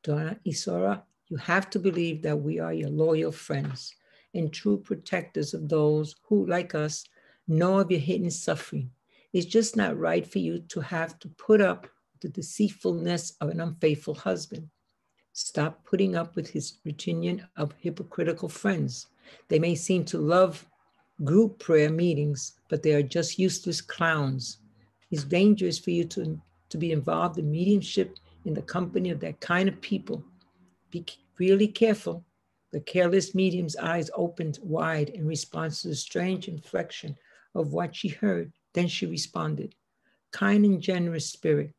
Dona Isaura, you have to believe that we are your loyal friends and true protectors of those who, like us, know of your hidden suffering. It's just not right for you to have to put up the deceitfulness of an unfaithful husband. Stop putting up with his reunion of hypocritical friends. They may seem to love group prayer meetings, but they are just useless clowns. It's dangerous for you to, to be involved in mediumship in the company of that kind of people. Be really careful. The careless medium's eyes opened wide in response to the strange inflection of what she heard. Then she responded, Kind and generous spirit,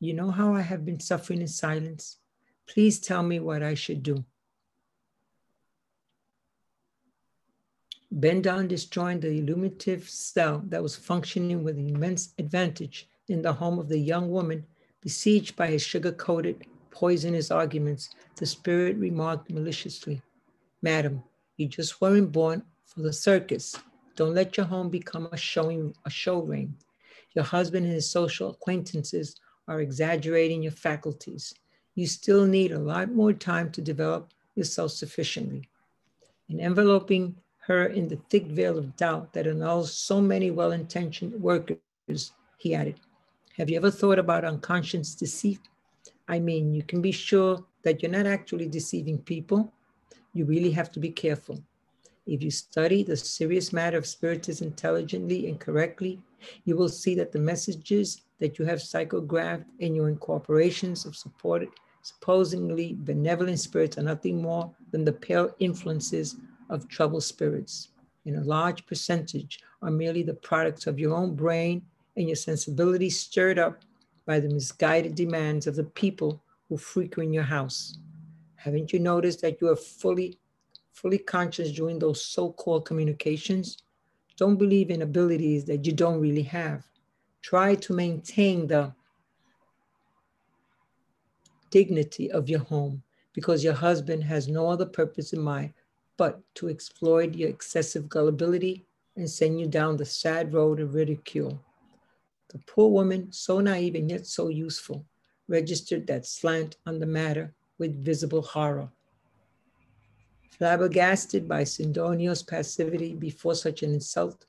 you know how I have been suffering in silence? Please tell me what I should do. Bend down, destroying the illuminative cell that was functioning with immense advantage in the home of the young woman besieged by his sugar coated, poisonous arguments, the spirit remarked maliciously, Madam, you just weren't born for the circus. Don't let your home become a showing a show ring. Your husband and his social acquaintances are exaggerating your faculties. You still need a lot more time to develop yourself sufficiently. In enveloping her in the thick veil of doubt that annuls so many well-intentioned workers, he added, have you ever thought about unconscious deceit? I mean, you can be sure that you're not actually deceiving people. You really have to be careful. If you study the serious matter of spiritism intelligently and correctly, you will see that the messages that you have psychographed in your incorporations of supported, supposedly benevolent spirits are nothing more than the pale influences of troubled spirits. In a large percentage are merely the products of your own brain and your sensibility stirred up by the misguided demands of the people who frequent your house. Haven't you noticed that you are fully, fully conscious during those so-called communications? Don't believe in abilities that you don't really have. Try to maintain the dignity of your home because your husband has no other purpose in mind but to exploit your excessive gullibility and send you down the sad road of ridicule. The poor woman, so naive and yet so useful, registered that slant on the matter with visible horror. Flabbergasted by Sidonio's passivity before such an insult,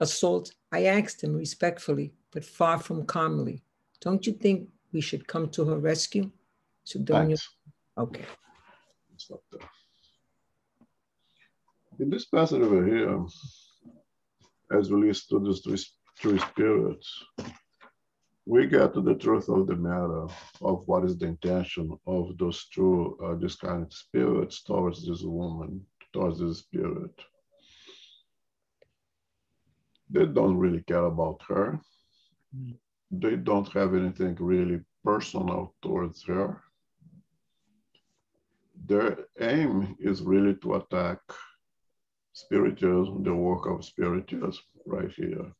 assault, I asked him respectfully, but far from calmly, don't you think we should come to her rescue? Sidonio, Thanks. okay. Stop there. In this passage over here, as relates to these three, three spirits, we get to the truth of the matter of what is the intention of those two uh, this kind of spirits towards this woman, towards this spirit. They don't really care about her. Mm. They don't have anything really personal towards her. Their aim is really to attack spirituals, the work of spirituals right here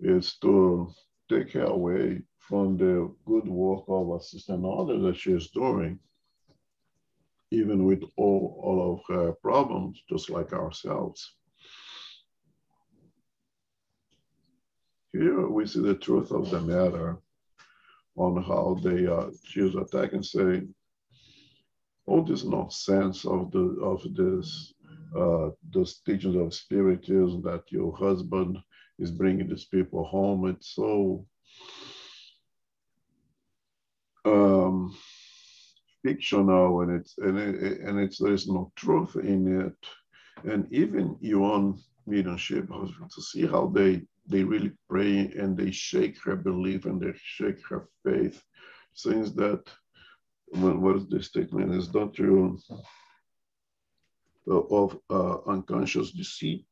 is to take her away from the good work of assistant order that she is doing, even with all, all of her problems, just like ourselves. Here we see the truth of the matter on how they uh, attack and say all this nonsense of the of this uh, those teachings of spiritism that your husband is bringing these people home. It's so um, fictional, and it's and it, and it's there's no truth in it. And even own mediumship, to see how they they really pray and they shake her belief and they shake her faith, since that what is the statement? Is don't you uh, of uh, unconscious deceit?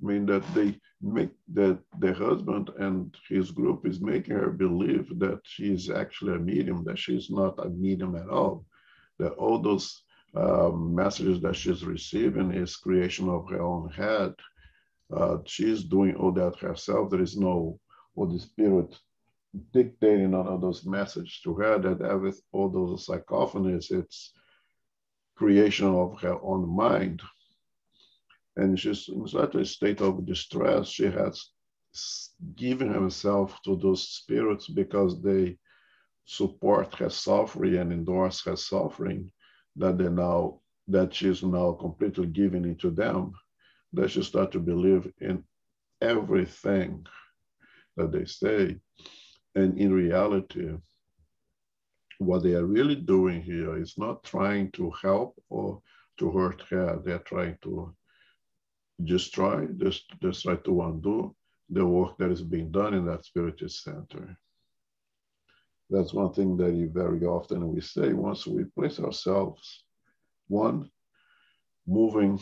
Mean that they make that the husband and his group is making her believe that she is actually a medium that she's not a medium at all. That all those um, messages that she's receiving is creation of her own head Uh, she's doing all that herself. There is no Holy Spirit dictating all of those messages to her that every, all those psychophonies, it's creation of her own mind. And she's in such a state of distress. She has given herself to those spirits because they support her suffering and endorse her suffering that they now that she's now completely giving into them that she start to believe in everything that they say. And in reality what they are really doing here is not trying to help or to hurt her. They're trying to try just just try to undo the work that is being done in that spiritual center that's one thing that you very often we say once we place ourselves, one, moving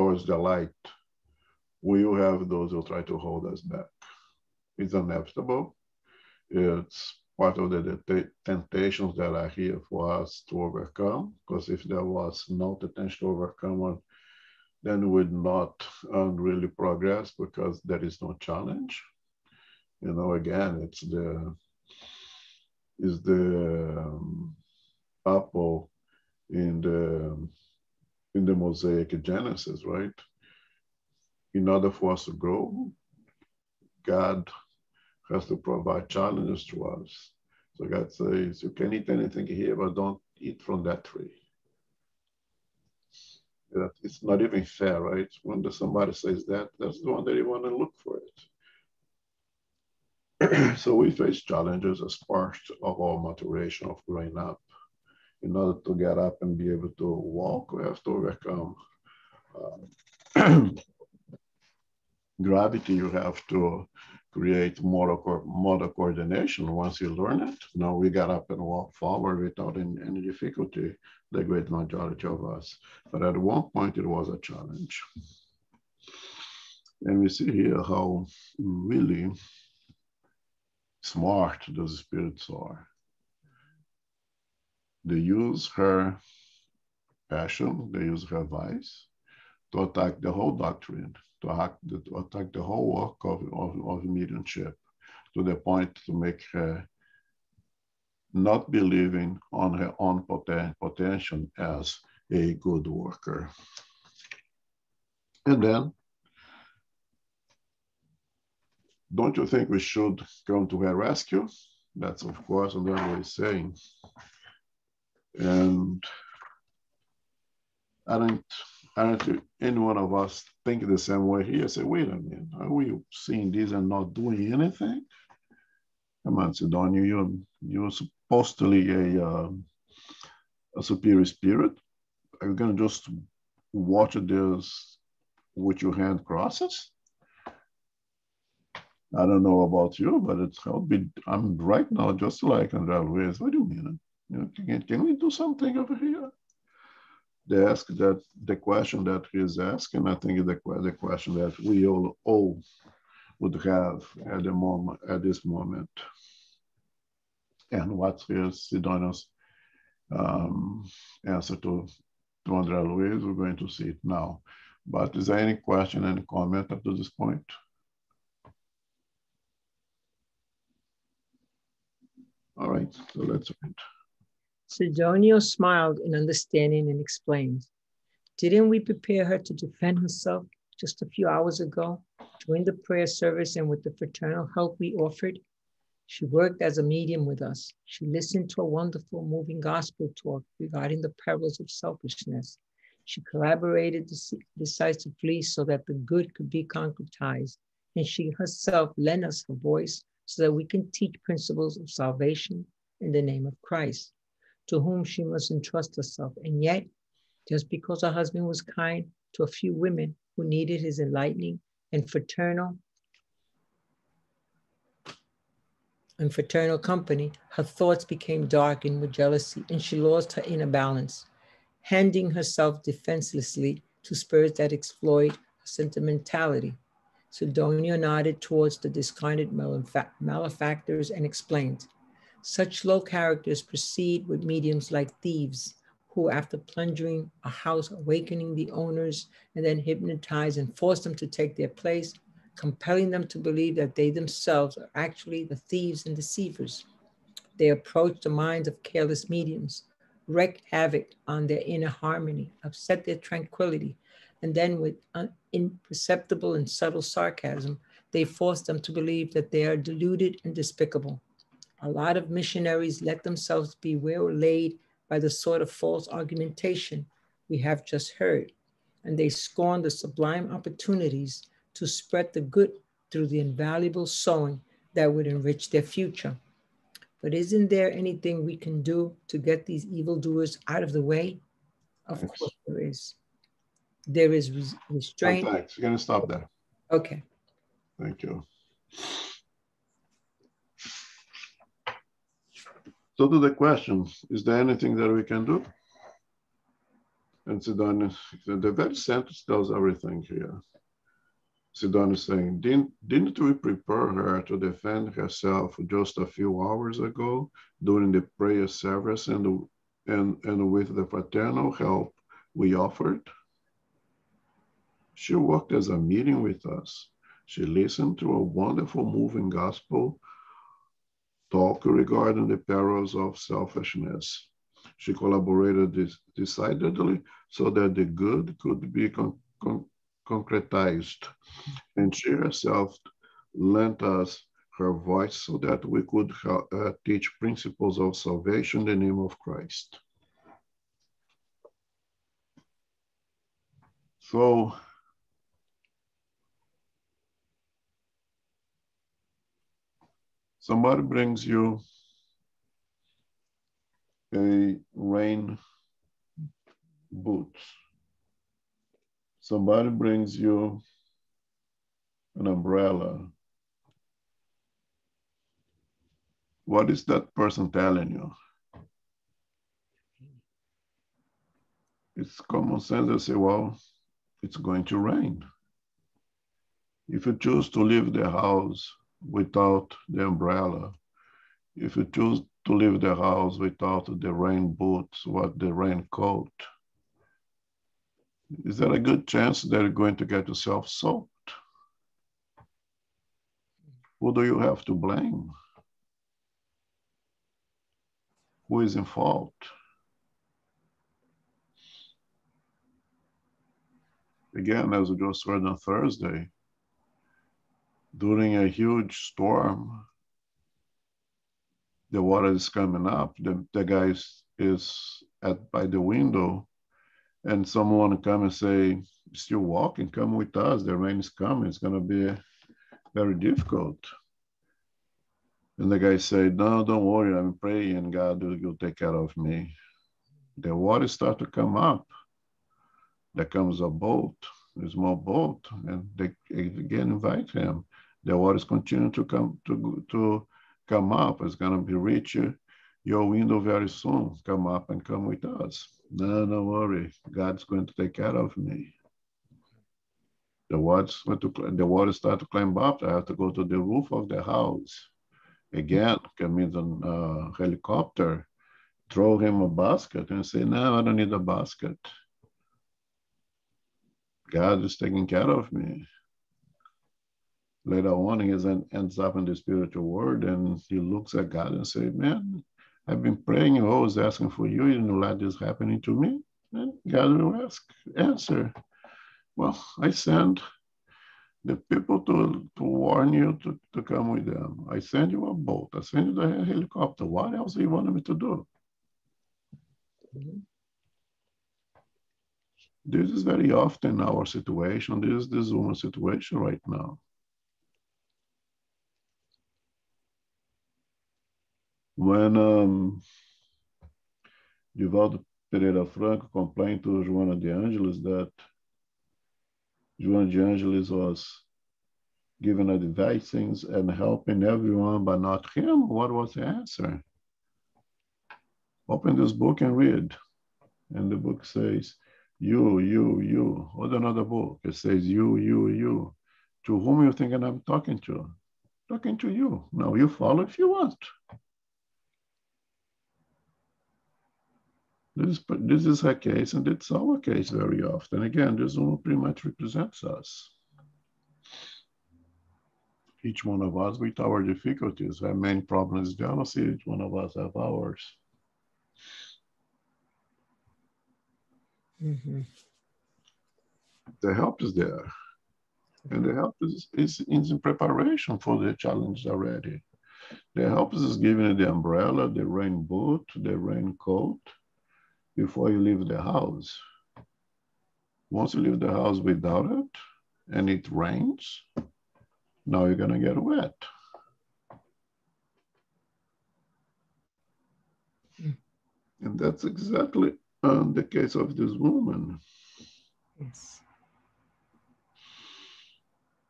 towards the light, we will have those who try to hold us back. It's inevitable. It's part of the temptations that are here for us to overcome, because if there was no temptation to overcome, then we would not um, really progress because there is no challenge you know, again, it's the is the um, apple in the in the Mosaic Genesis, right? In order for us to grow, God has to provide challenges to us. So God says, you can eat anything here, but don't eat from that tree. It's not even fair, right? When somebody says that, that's the one that you want to look for it. so we face challenges as part of our maturation of growing up. In order to get up and be able to walk, we have to overcome uh, gravity. You have to create motor, co- motor coordination once you learn it. Now we got up and walk forward without any, any difficulty, the great majority of us. But at one point, it was a challenge. And we see here how really smart those spirits are. They use her passion, they use her vice to attack the whole doctrine, to attack the, to attack the whole work of, of, of mediumship to the point to make her not believing on her own poten- potential as a good worker. And then don't you think we should come to her rescue? That's of course another way saying. And I don't, I don't think any one of us think the same way here. Say, wait a minute, are we seeing this and not doing anything? Come on, Sidonio, you're, you're supposedly a, uh, a superior spirit. Are you going to just watch this with your hand crosses? I don't know about you, but it's I'll be I'm right now just like Andre Luiz. What do you mean? Can, can we do something over here? They ask that the question that he's asking, I think the, the question that we all, all would have at the moment at this moment. And what is his Sidonio's um, answer to, to Andre Luiz? We're going to see it now. But is there any question, any comment up to this point? All right, so let's read. Sidonio smiled in understanding and explained, Didn't we prepare her to defend herself just a few hours ago during the prayer service and with the fraternal help we offered? She worked as a medium with us. She listened to a wonderful, moving gospel talk regarding the perils of selfishness. She collaborated decisively so that the good could be concretized, and she herself lent us her voice so that we can teach principles of salvation in the name of Christ, to whom she must entrust herself. And yet, just because her husband was kind to a few women who needed his enlightening and fraternal and fraternal company, her thoughts became darkened with jealousy, and she lost her inner balance, handing herself defenselessly to spirits that exploit her sentimentality Sidonio nodded towards the discarded malefactors and explained, such low characters proceed with mediums like thieves, who, after plundering a house, awakening the owners, and then hypnotize and force them to take their place, compelling them to believe that they themselves are actually the thieves and deceivers. They approach the minds of careless mediums, wreak havoc on their inner harmony, upset their tranquility, and then with imperceptible and subtle sarcasm, they force them to believe that they are deluded and despicable. A lot of missionaries let themselves be waylaid by the sort of false argumentation we have just heard, and they scorn the sublime opportunities to spread the good through the invaluable sowing that would enrich their future. But isn't there anything we can do to get these evildoers out of the way? Of Thanks. course, there is. There is oh, restraint. Oh, thanks. You're going to stop there. Okay. Thank you. So to the question, is there anything that we can do? And Sidonio's, the very sentence tells everything here. Sidonio's is saying, didn't, didn't we prepare her to defend herself just a few hours ago during the prayer service and, and, and with the fraternal help we offered? She worked as a meeting with us. She listened to a wonderful, moving gospel talk regarding the perils of selfishness. She collaborated decidedly so that the good could be con con concretized. And she herself lent us her voice so that we could uh, teach principles of salvation in the name of Christ. So, Somebody brings you a rain boot. Somebody brings you an umbrella. What is that person telling you? It's common sense to say, well, it's going to rain. If you choose to leave the house without the umbrella, if you choose to leave the house without the rain boots or the raincoat, is there a good chance that you're going to get yourself soaked? Who do you have to blame? Who is in fault? Again, as we just heard on Thursday, during a huge storm, the water is coming up. The, the guy is, at by the window, and someone come and say, "Still walking? Come with us. The rain is coming. It's going to be very difficult." And the guy said, "No, don't worry. I'm praying. God will take care of me." The water start to come up. There comes a boat, a small boat, and they again invite him the waters continue to come to to come up. It's going to be reach your window very soon. Come up and come with us. No, no worry. God's going to take care of me. The waters went to the water start to climb up. I have to go to the roof of the house. Again, come in a uh, helicopter, throw him a basket and say, no, I don't need a basket. God is taking care of me later on he ends up in the spiritual world and he looks at God and says, Man, I've been praying, I was asking for you, you know, let this happening to me. And God will ask, answer. Well, I send the people to, to warn you to, to come with them. I send you a boat. I send you the helicopter. What else do you want me to do? Mm-hmm. This is very often our situation. This is the Zuma situation right now. When um, Divaldo Pereira Franco complained to Joana de Angelis that Joana de Angelis was giving advices and helping everyone, but not him, what was the answer? Open this book and read. And the book says, you, you, you. Hold another book. It says, you, you, you. To whom you thinking I'm talking to? Talking to you. Now you follow if you want. This, this is her case, and it's our case very often. Again, this one pretty much represents us. Each one of us with our difficulties. Our main problem is jealousy. Each one of us have ours. Mm-hmm. The help is there. And the help is, is, is in preparation for the challenge already. The help is giving the umbrella, the rain boot, the raincoat before you leave the house. Once you leave the house without it and it rains, now you're going to get wet. Mm. And that's exactly uh, the case of this woman. Yes.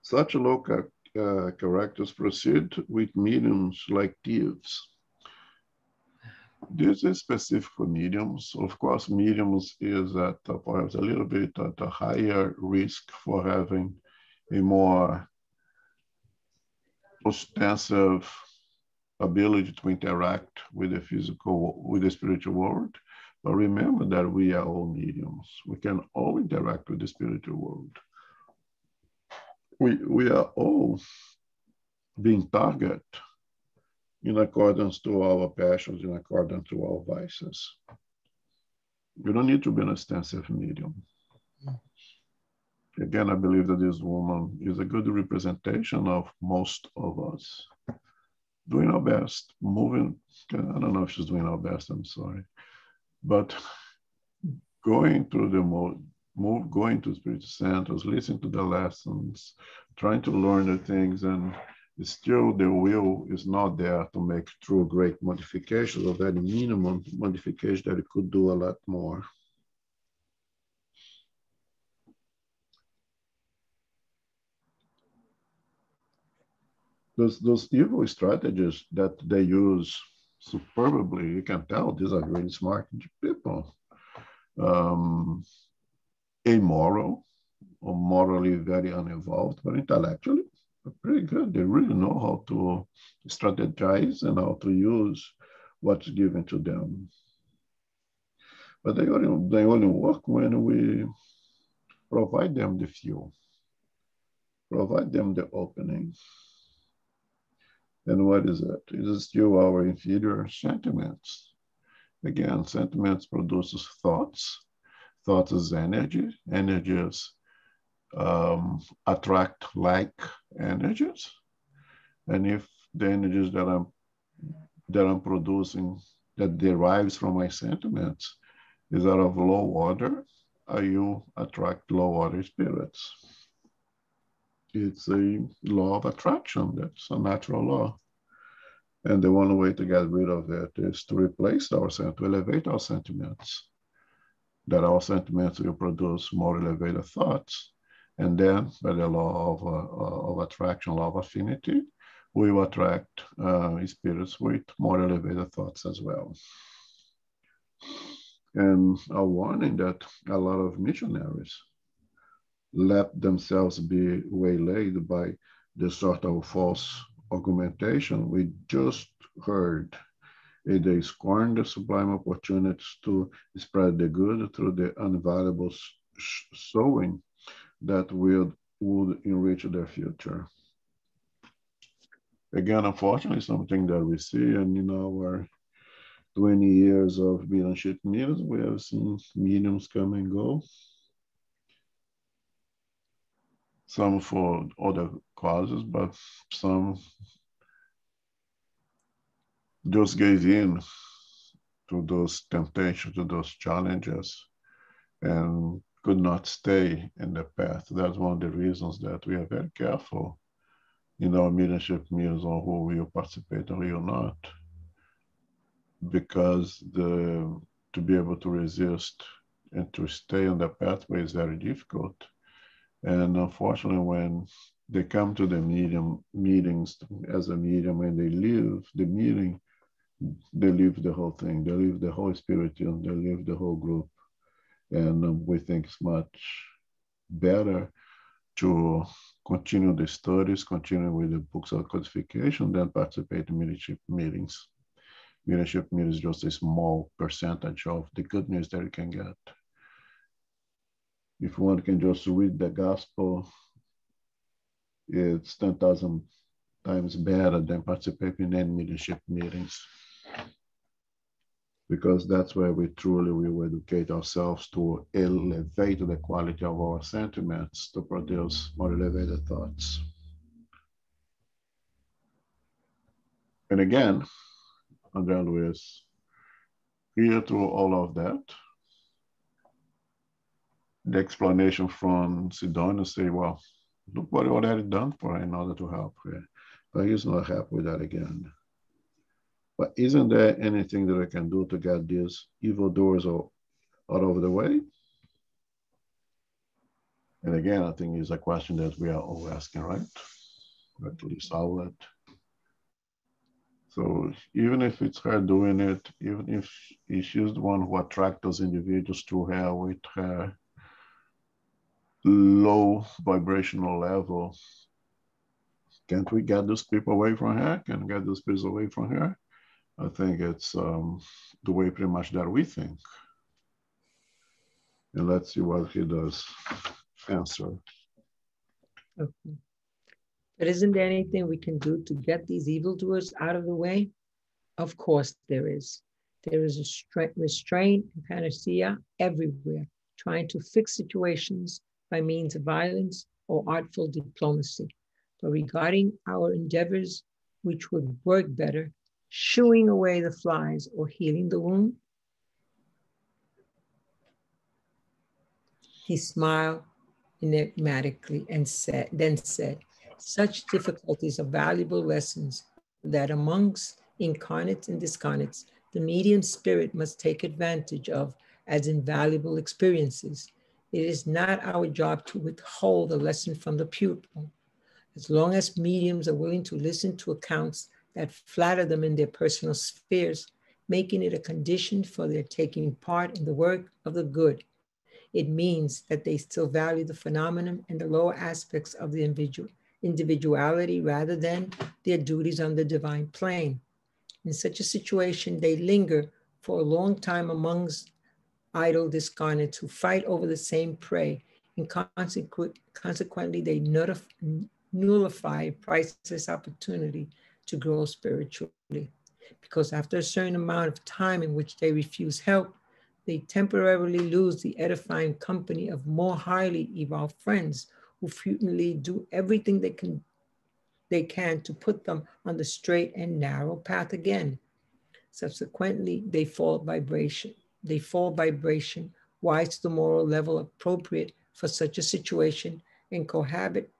Such low uh, characters proceed with mediums like thieves. This is specific for mediums. Of course, mediums is at uh, perhaps a little bit at a higher risk for having a more ostensive ability to interact with the physical, with the spiritual world. But remember that we are all mediums. We can all interact with the spiritual world we, we are all being targeted in accordance to our passions, in accordance to our vices. You don't need to be an ostensive medium. Hmm. Again, I believe that this woman is a good representation of most of us. Doing our best, moving, I don't know if she's doing our best, I'm sorry. But going through the mode, move, going to spiritual centers, listening to the lessons, trying to learn the things, and still the will is not there to make true great modifications or very minimum modification that it could do a lot more. Those, those evil strategies that they use superbly, you can tell these are really smart people. Um, amoral or morally very uninvolved, but intellectually pretty good. They really know how to strategize and how to use what's given to them. But they only, they only work when we provide them the fuel, provide them the opening. And what is it? It is still our inferior sentiments. Again, sentiments produces thoughts, thought is energy. Energies um, attract like energies. And if the energies that I'm that I'm producing that derives from my sentiments is out of low order, I will attract low order spirits. It's a law of attraction. That's a natural law. And the only way to get rid of it is to replace our to elevate our sentiments that our sentiments will produce more elevated thoughts. And then by the law of, uh, of attraction, law of affinity, we will attract uh, spirits with more elevated thoughts as well. And a warning that a lot of missionaries let themselves be waylaid by the sort of false argumentation we just heard they scorn the sublime opportunities to spread the good through the invaluable sowing that will, would enrich their future. Again, unfortunately, something that we see, and in our 20 years of mediumship meetings, we have seen mediums come and go. Some for other causes, but some just gave in to those temptations, to those challenges, and could not stay in the path. That's one of the reasons that we are very careful in our mediumship meals on who will participate and who will not. Because the to be able to resist and to stay on the pathway is very difficult. And unfortunately, when they come to the medium meetings as a medium and they leave the meeting, they leave the whole thing. They leave the whole spiritual. They leave the whole group, and um, we think it's much better to continue the studies, continue with the books of codification, than participate in leadership meetings, Mediumship means just a small percentage of the good news that you can get. If one can just read the gospel, it's 10,000 times better than participating in mediumship meetings. Because that's where we truly will educate ourselves to elevate the quality of our sentiments to produce more elevated thoughts. And again, Andre Luiz, here through all of that, the explanation from Sidonio say, well, look what he already done for in order to help. But he's not happy with that again. But isn't there anything that I can do to get these evil evildoers out of the way? And again, I think it's a question that we are all asking, right? At least I'll let. So even if it's her doing it, even if she's the one who attracts those individuals to her with her low vibrational level, can't we get those people away from her? Can we get those people away from her? I think it's um, the way pretty much that we think. And let's see what he does answer. Okay. But isn't there anything we can do to get these evildoers out of the way? Of course, there is. There is a restraint and panacea everywhere, trying to fix situations by means of violence or artful diplomacy. But regarding our endeavors, which would work better, shooing away the flies or healing the wound, he smiled enigmatically and said, then said, such difficulties are valuable lessons that amongst incarnates and discarnates, the medium spirit must take advantage of as invaluable experiences. It is not our job to withhold the lesson from the pupil. As long as mediums are willing to listen to accounts that flatter them in their personal spheres, making it a condition for their taking part in the work of the good, it means that they still value the phenomenon and the lower aspects of the individual, individuality rather than their duties on the divine plane. In such a situation, they linger for a long time amongst idle discarnates who fight over the same prey, and consequently, they nullify priceless opportunity to grow spiritually. Because after a certain amount of time in which they refuse help, they temporarily lose the edifying company of more highly evolved friends who futilely do everything they can they can to put them on the straight and narrow path again. Subsequently, they fall vibration. They fall vibration wise to the moral level appropriate for such a situation and cohabit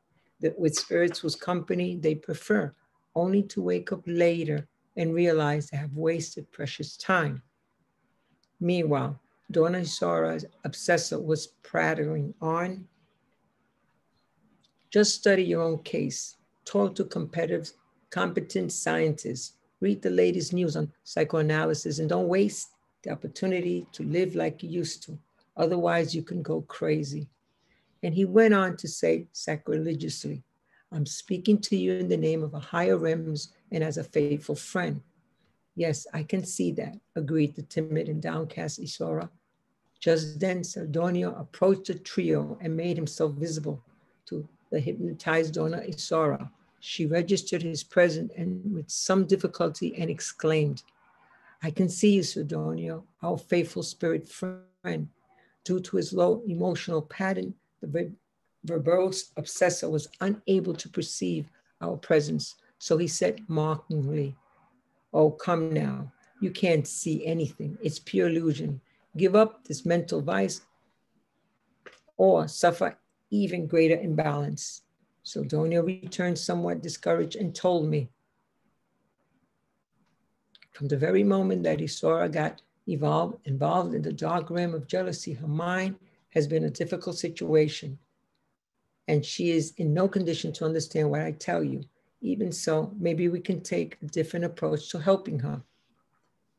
that with spirits whose company they prefer, only to wake up later and realize they have wasted precious time. Meanwhile, Dona Isaura's obsessor was prattling on just study your own case. Talk to competitive, competent scientists. Read the latest news on psychoanalysis and don't waste the opportunity to live like you used to. Otherwise, you can go crazy. And he went on to say sacrilegiously, I'm speaking to you in the name of a higher realms and as a faithful friend. Yes, I can see that, agreed the timid and downcast Isaura. Just then, Sidonio approached the trio and made himself visible to the hypnotized Dona Isaura. She registered his presence and with some difficulty and exclaimed, I can see you, Sidonio, our faithful spirit friend. Due to his low emotional pattern, the verbose obsessor was unable to perceive our presence. So he said mockingly, Oh, come now. You can't see anything. It's pure illusion. Give up this mental vice or suffer even greater imbalance. Sidonio returned somewhat discouraged and told me, from the very moment that Isaura got evolved, involved in the dark realm of jealousy, her mind has been a difficult situation. And she is in no condition to understand what I tell you. Even so, maybe we can take a different approach to helping her.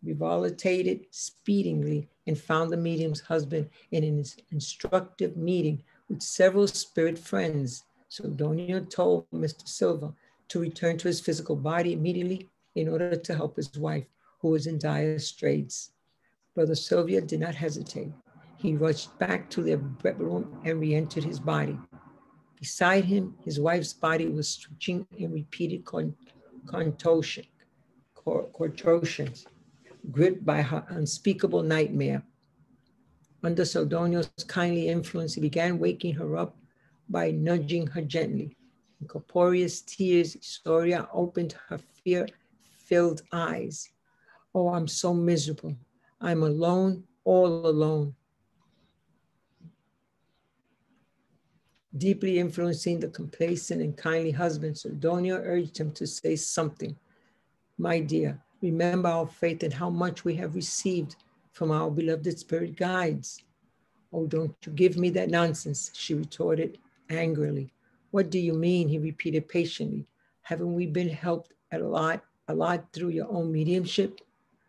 We volitated speedingly and found the medium's husband in an instructive meeting with several spirit friends. Sidonio told Mr. Silva to return to his physical body immediately in order to help his wife, who was in dire straits. Brother Silva did not hesitate. He rushed back to their bedroom and re-entered his body. Beside him, his wife's body was switching in repeated contortion, contortions, gripped by her unspeakable nightmare. Under Sidonio's kindly influence, he began waking her up by nudging her gently. In corporeous tears, Isaura opened her fear-filled eyes. Oh, I'm so miserable. I'm alone, all alone. Deeply influencing the complacent and kindly husband, Sidonio urged him to say something. My dear, remember our faith and how much we have received from our beloved spirit guides. Oh, don't you give me that nonsense, she retorted angrily. What do you mean? He repeated patiently. Haven't we been helped a lot, a lot through your own mediumship?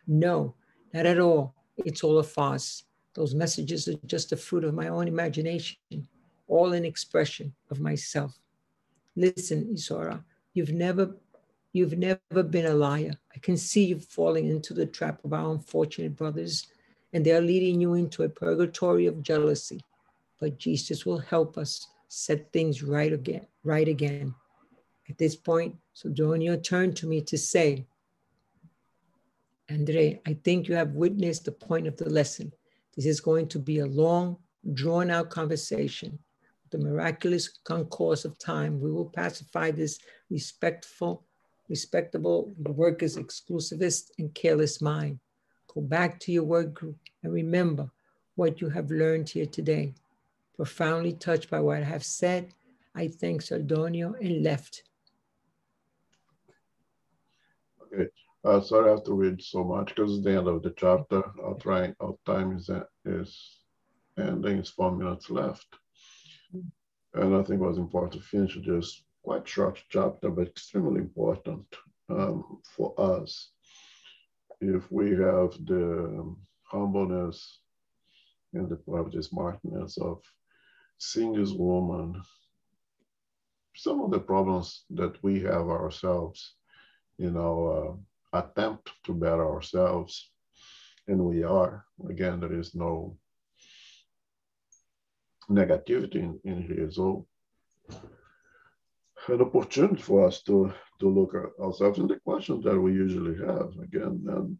No, not at all. It's all a farce. Those messages are just the fruit of my own imagination, all an expression of myself. Listen, Isaura, you've never you've never been a liar. I can see you falling into the trap of our unfortunate brothers, and they're leading you into a purgatory of jealousy. But Jesus will help us set things right again, right again. At this point, Sidonio turned to me to say, Andre, I think you have witnessed the point of the lesson. This is going to be a long, drawn out conversation. The miraculous concourse of time, we will pacify this respectful, respectable workers' exclusivist and careless mind. Go back to your work group and remember what you have learned here today. Profoundly touched by what I have said, I thank Sidonio and left. Okay. Uh, sorry I have to read so much because it's the end of the chapter. I'll try, our time is, is ending, it's four minutes left. And I think it was important to finish this quite short chapter, but extremely important um, for us. If we have the humbleness and the probably smartness of seeing this woman, some of the problems that we have ourselves, you know, uh, attempt to better ourselves, and we are. Again, there is no negativity in, in here. So an opportunity for us to, to look at ourselves and the questions that we usually have. Again, and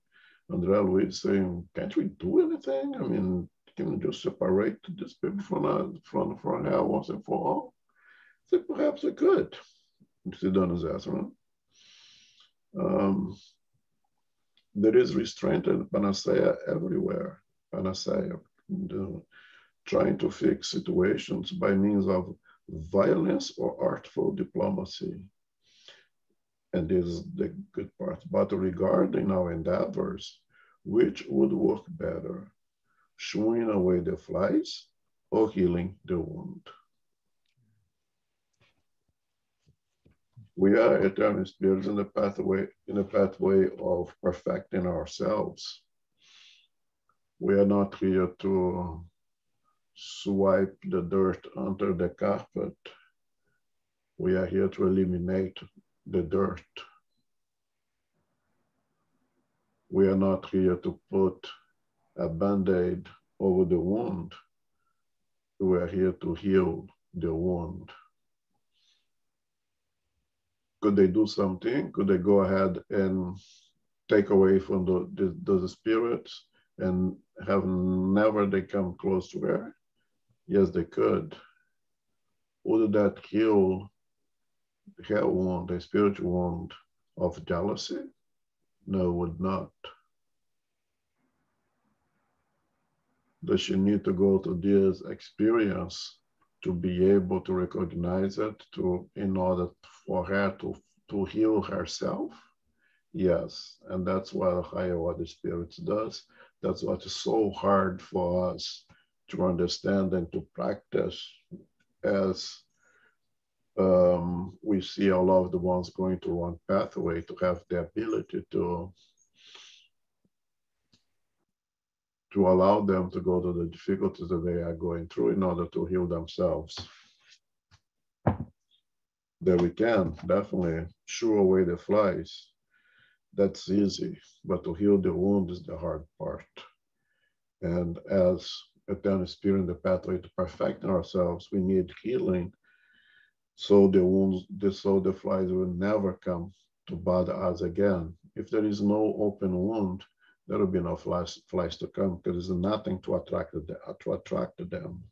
Andre Luiz saying, can't we do anything? I mean, can we just separate these people from, uh, from, from hell once and for all? Think perhaps we could. Sidon is asking. Um, there is restraint and panacea everywhere. Panacea, trying to fix situations by means of violence or artful diplomacy. And this is the good part. But regarding our endeavors, which would work better, shooing away the flies or healing the wound? we are eternal spirits in the pathway in the pathway of perfecting ourselves. We are not here to swipe the dirt under the carpet. We are here to eliminate the dirt. We are not here to put a band-aid over the wound. We are here to heal the wound could they do something? Could they go ahead and take away from the, the, those spirits and have never they come close to her? Yes, they could. Would that kill hell wound, the spiritual wound of jealousy? No, would not. Does she need to go to this experience to be able to recognize it to in order for her to to heal herself yes and that's what higher order spirits does that's what is so hard for us to understand and to practice as um, we see a lot of the ones going to one pathway to have the ability to to allow them to go to the difficulties that they are going through in order to heal themselves. That we can definitely shoo away the flies. that's easy, but to heal the wound is the hard part. And as eternal spirit in the pathway to perfecting ourselves, we need healing. So the wounds, so the flies will never come to bother us again. If there is no open wound, there will be no flies, flies to come because there's nothing to attract to attract them.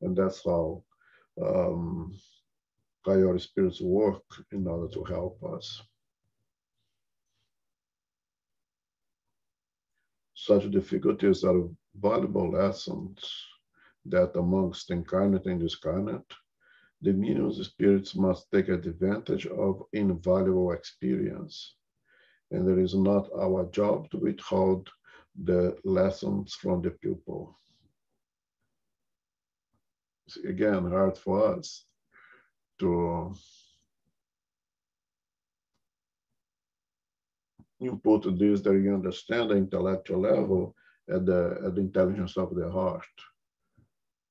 And that's how um, higher spirits work in order to help us. Such difficulties are valuable lessons that amongst incarnate and discarnate, the mediums spirits must take advantage of invaluable experience. And it is not our job to withhold the lessons from the pupil. It's again, hard for us to input this that you understand the intellectual level at the, at the intelligence of the heart.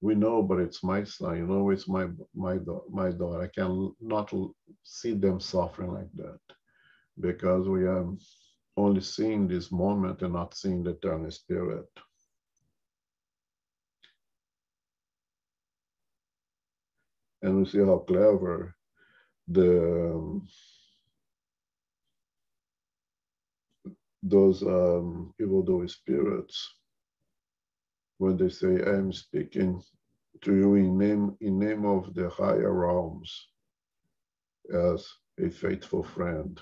We know, but it's my son, you know, it's my, my, my daughter. I cannot see them suffering like that because we are only seeing this moment and not seeing the eternal spirit. And we see how clever the um, those um, evildoer spirits when they say, I am speaking to you in name, in name of the higher realms as a faithful friend.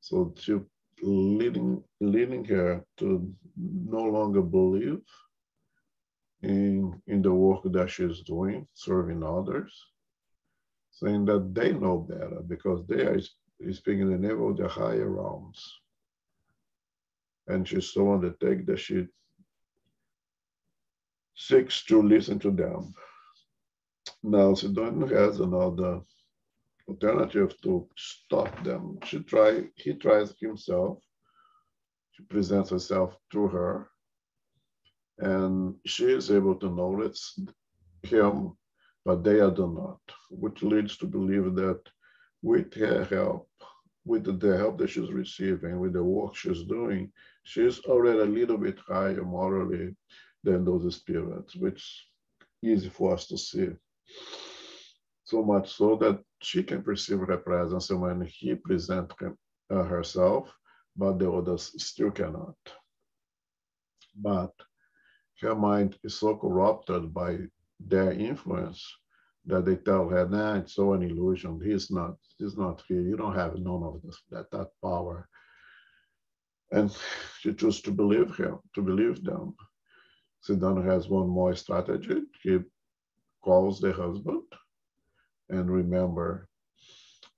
So to leading, leading her to no longer believe in, in the work that she's doing, serving others, saying that they know better because they are speaking in the name of the higher realms and she's so on the take that she seeks to listen to them. Now, Sidonio has another alternative to stop them. She try, he tries himself. She presents herself to her, and she is able to notice him, but they are do not, which leads to believe that with her help, with the help that she's receiving, with the work she's doing, she's already a little bit higher morally than those spirits, which is easy for us to see. So much so that she can perceive her presence when he presents uh, herself, but the others still cannot. But her mind is so corrupted by their influence that they tell her, nah, it's so an illusion. He's not, he's not here. You don't have none of this, that, that power. And she chooses to believe him, to believe them. Sidonio has one more strategy. He calls the husband and remember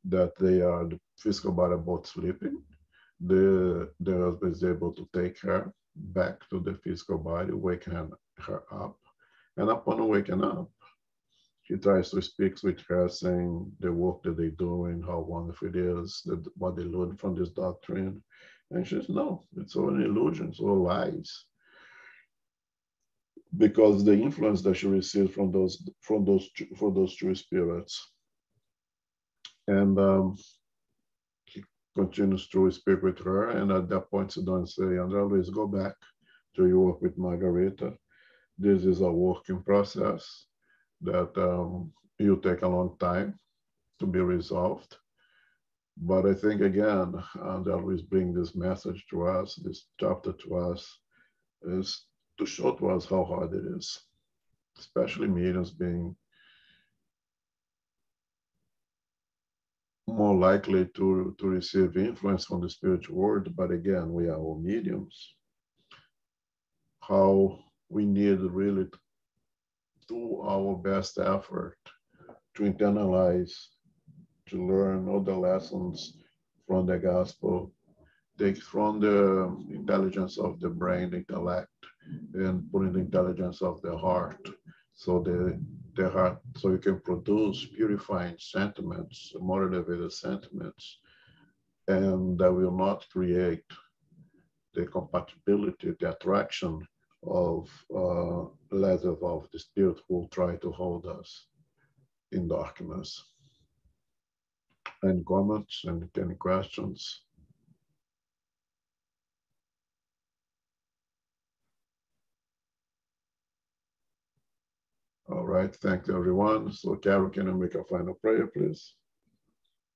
that they are the physical body both sleeping. The, the husband is able to take her back to the physical body, wake her, her up. And upon waking up, he tries to speak with her, saying the work that they do and how wonderful it is, that what they learn from this doctrine. And she says, no, it's all an illusion, it's all lies. Because the influence that she received from those from those for those true spirits. And um, he continues to speak with her, and at that point, Sidonio say, Andre, always go back to your work with Margarita. This is a working process that um, will take a long time to be resolved. But I think again, and always bring this message to us, this chapter to us, is to show to us how hard it is, especially mediums being more likely to, to receive influence from the spiritual world. But again, we are all mediums. How we need really to do our best effort to internalize to learn all the lessons from the gospel, take from the intelligence of the brain, intellect, and put in the intelligence of the heart. So the, the heart, so you can produce purifying sentiments, more elevated sentiments, and that will not create the compatibility, the attraction of uh, of the spirit who try to hold us in darkness. Any comments and any questions? All right, thank you everyone. So Carol, can I make a final prayer, please?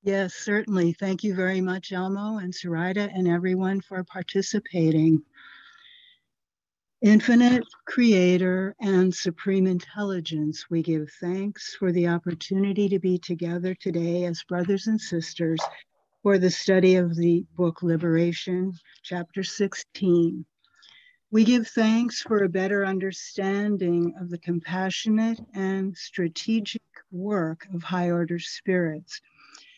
Yes, certainly. Thank you very much, Elmo and Sarita and everyone for participating. Infinite Creator and Supreme Intelligence, we give thanks for the opportunity to be together today as brothers and sisters for the study of the book Liberation, chapter 16. We give thanks for a better understanding of the compassionate and strategic work of high order spirits.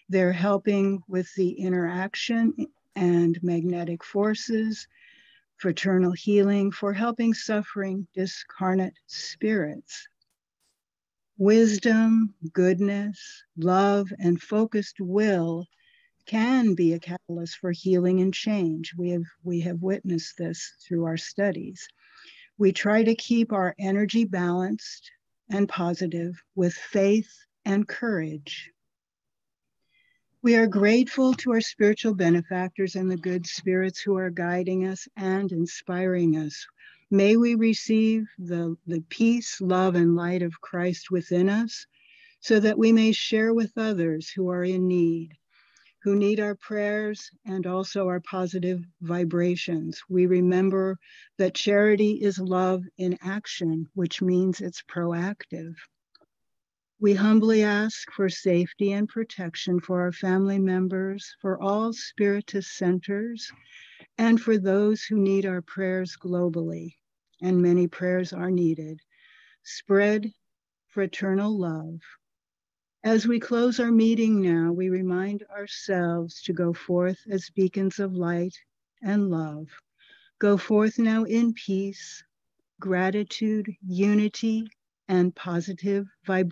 They're helping with the interaction and magnetic forces, fraternal healing, for helping suffering discarnate spirits. Wisdom, goodness, love, and focused will can be a catalyst for healing and change. We have, we have witnessed this through our studies. We try to keep our energy balanced and positive with faith and courage. We are grateful to our spiritual benefactors and the good spirits who are guiding us and inspiring us. May we receive the, the peace, love, and light of Christ within us so that we may share with others who are in need who need our prayers and also our positive vibrations. We remember that charity is love in action, which means it's proactive. We humbly ask for safety and protection for our family members, for all Spiritist centers, and for those who need our prayers globally. And many prayers are needed. Spread fraternal love as we close our meeting now, we remind ourselves to go forth as beacons of light and love. Go forth now in peace, gratitude, unity, and positive vibration.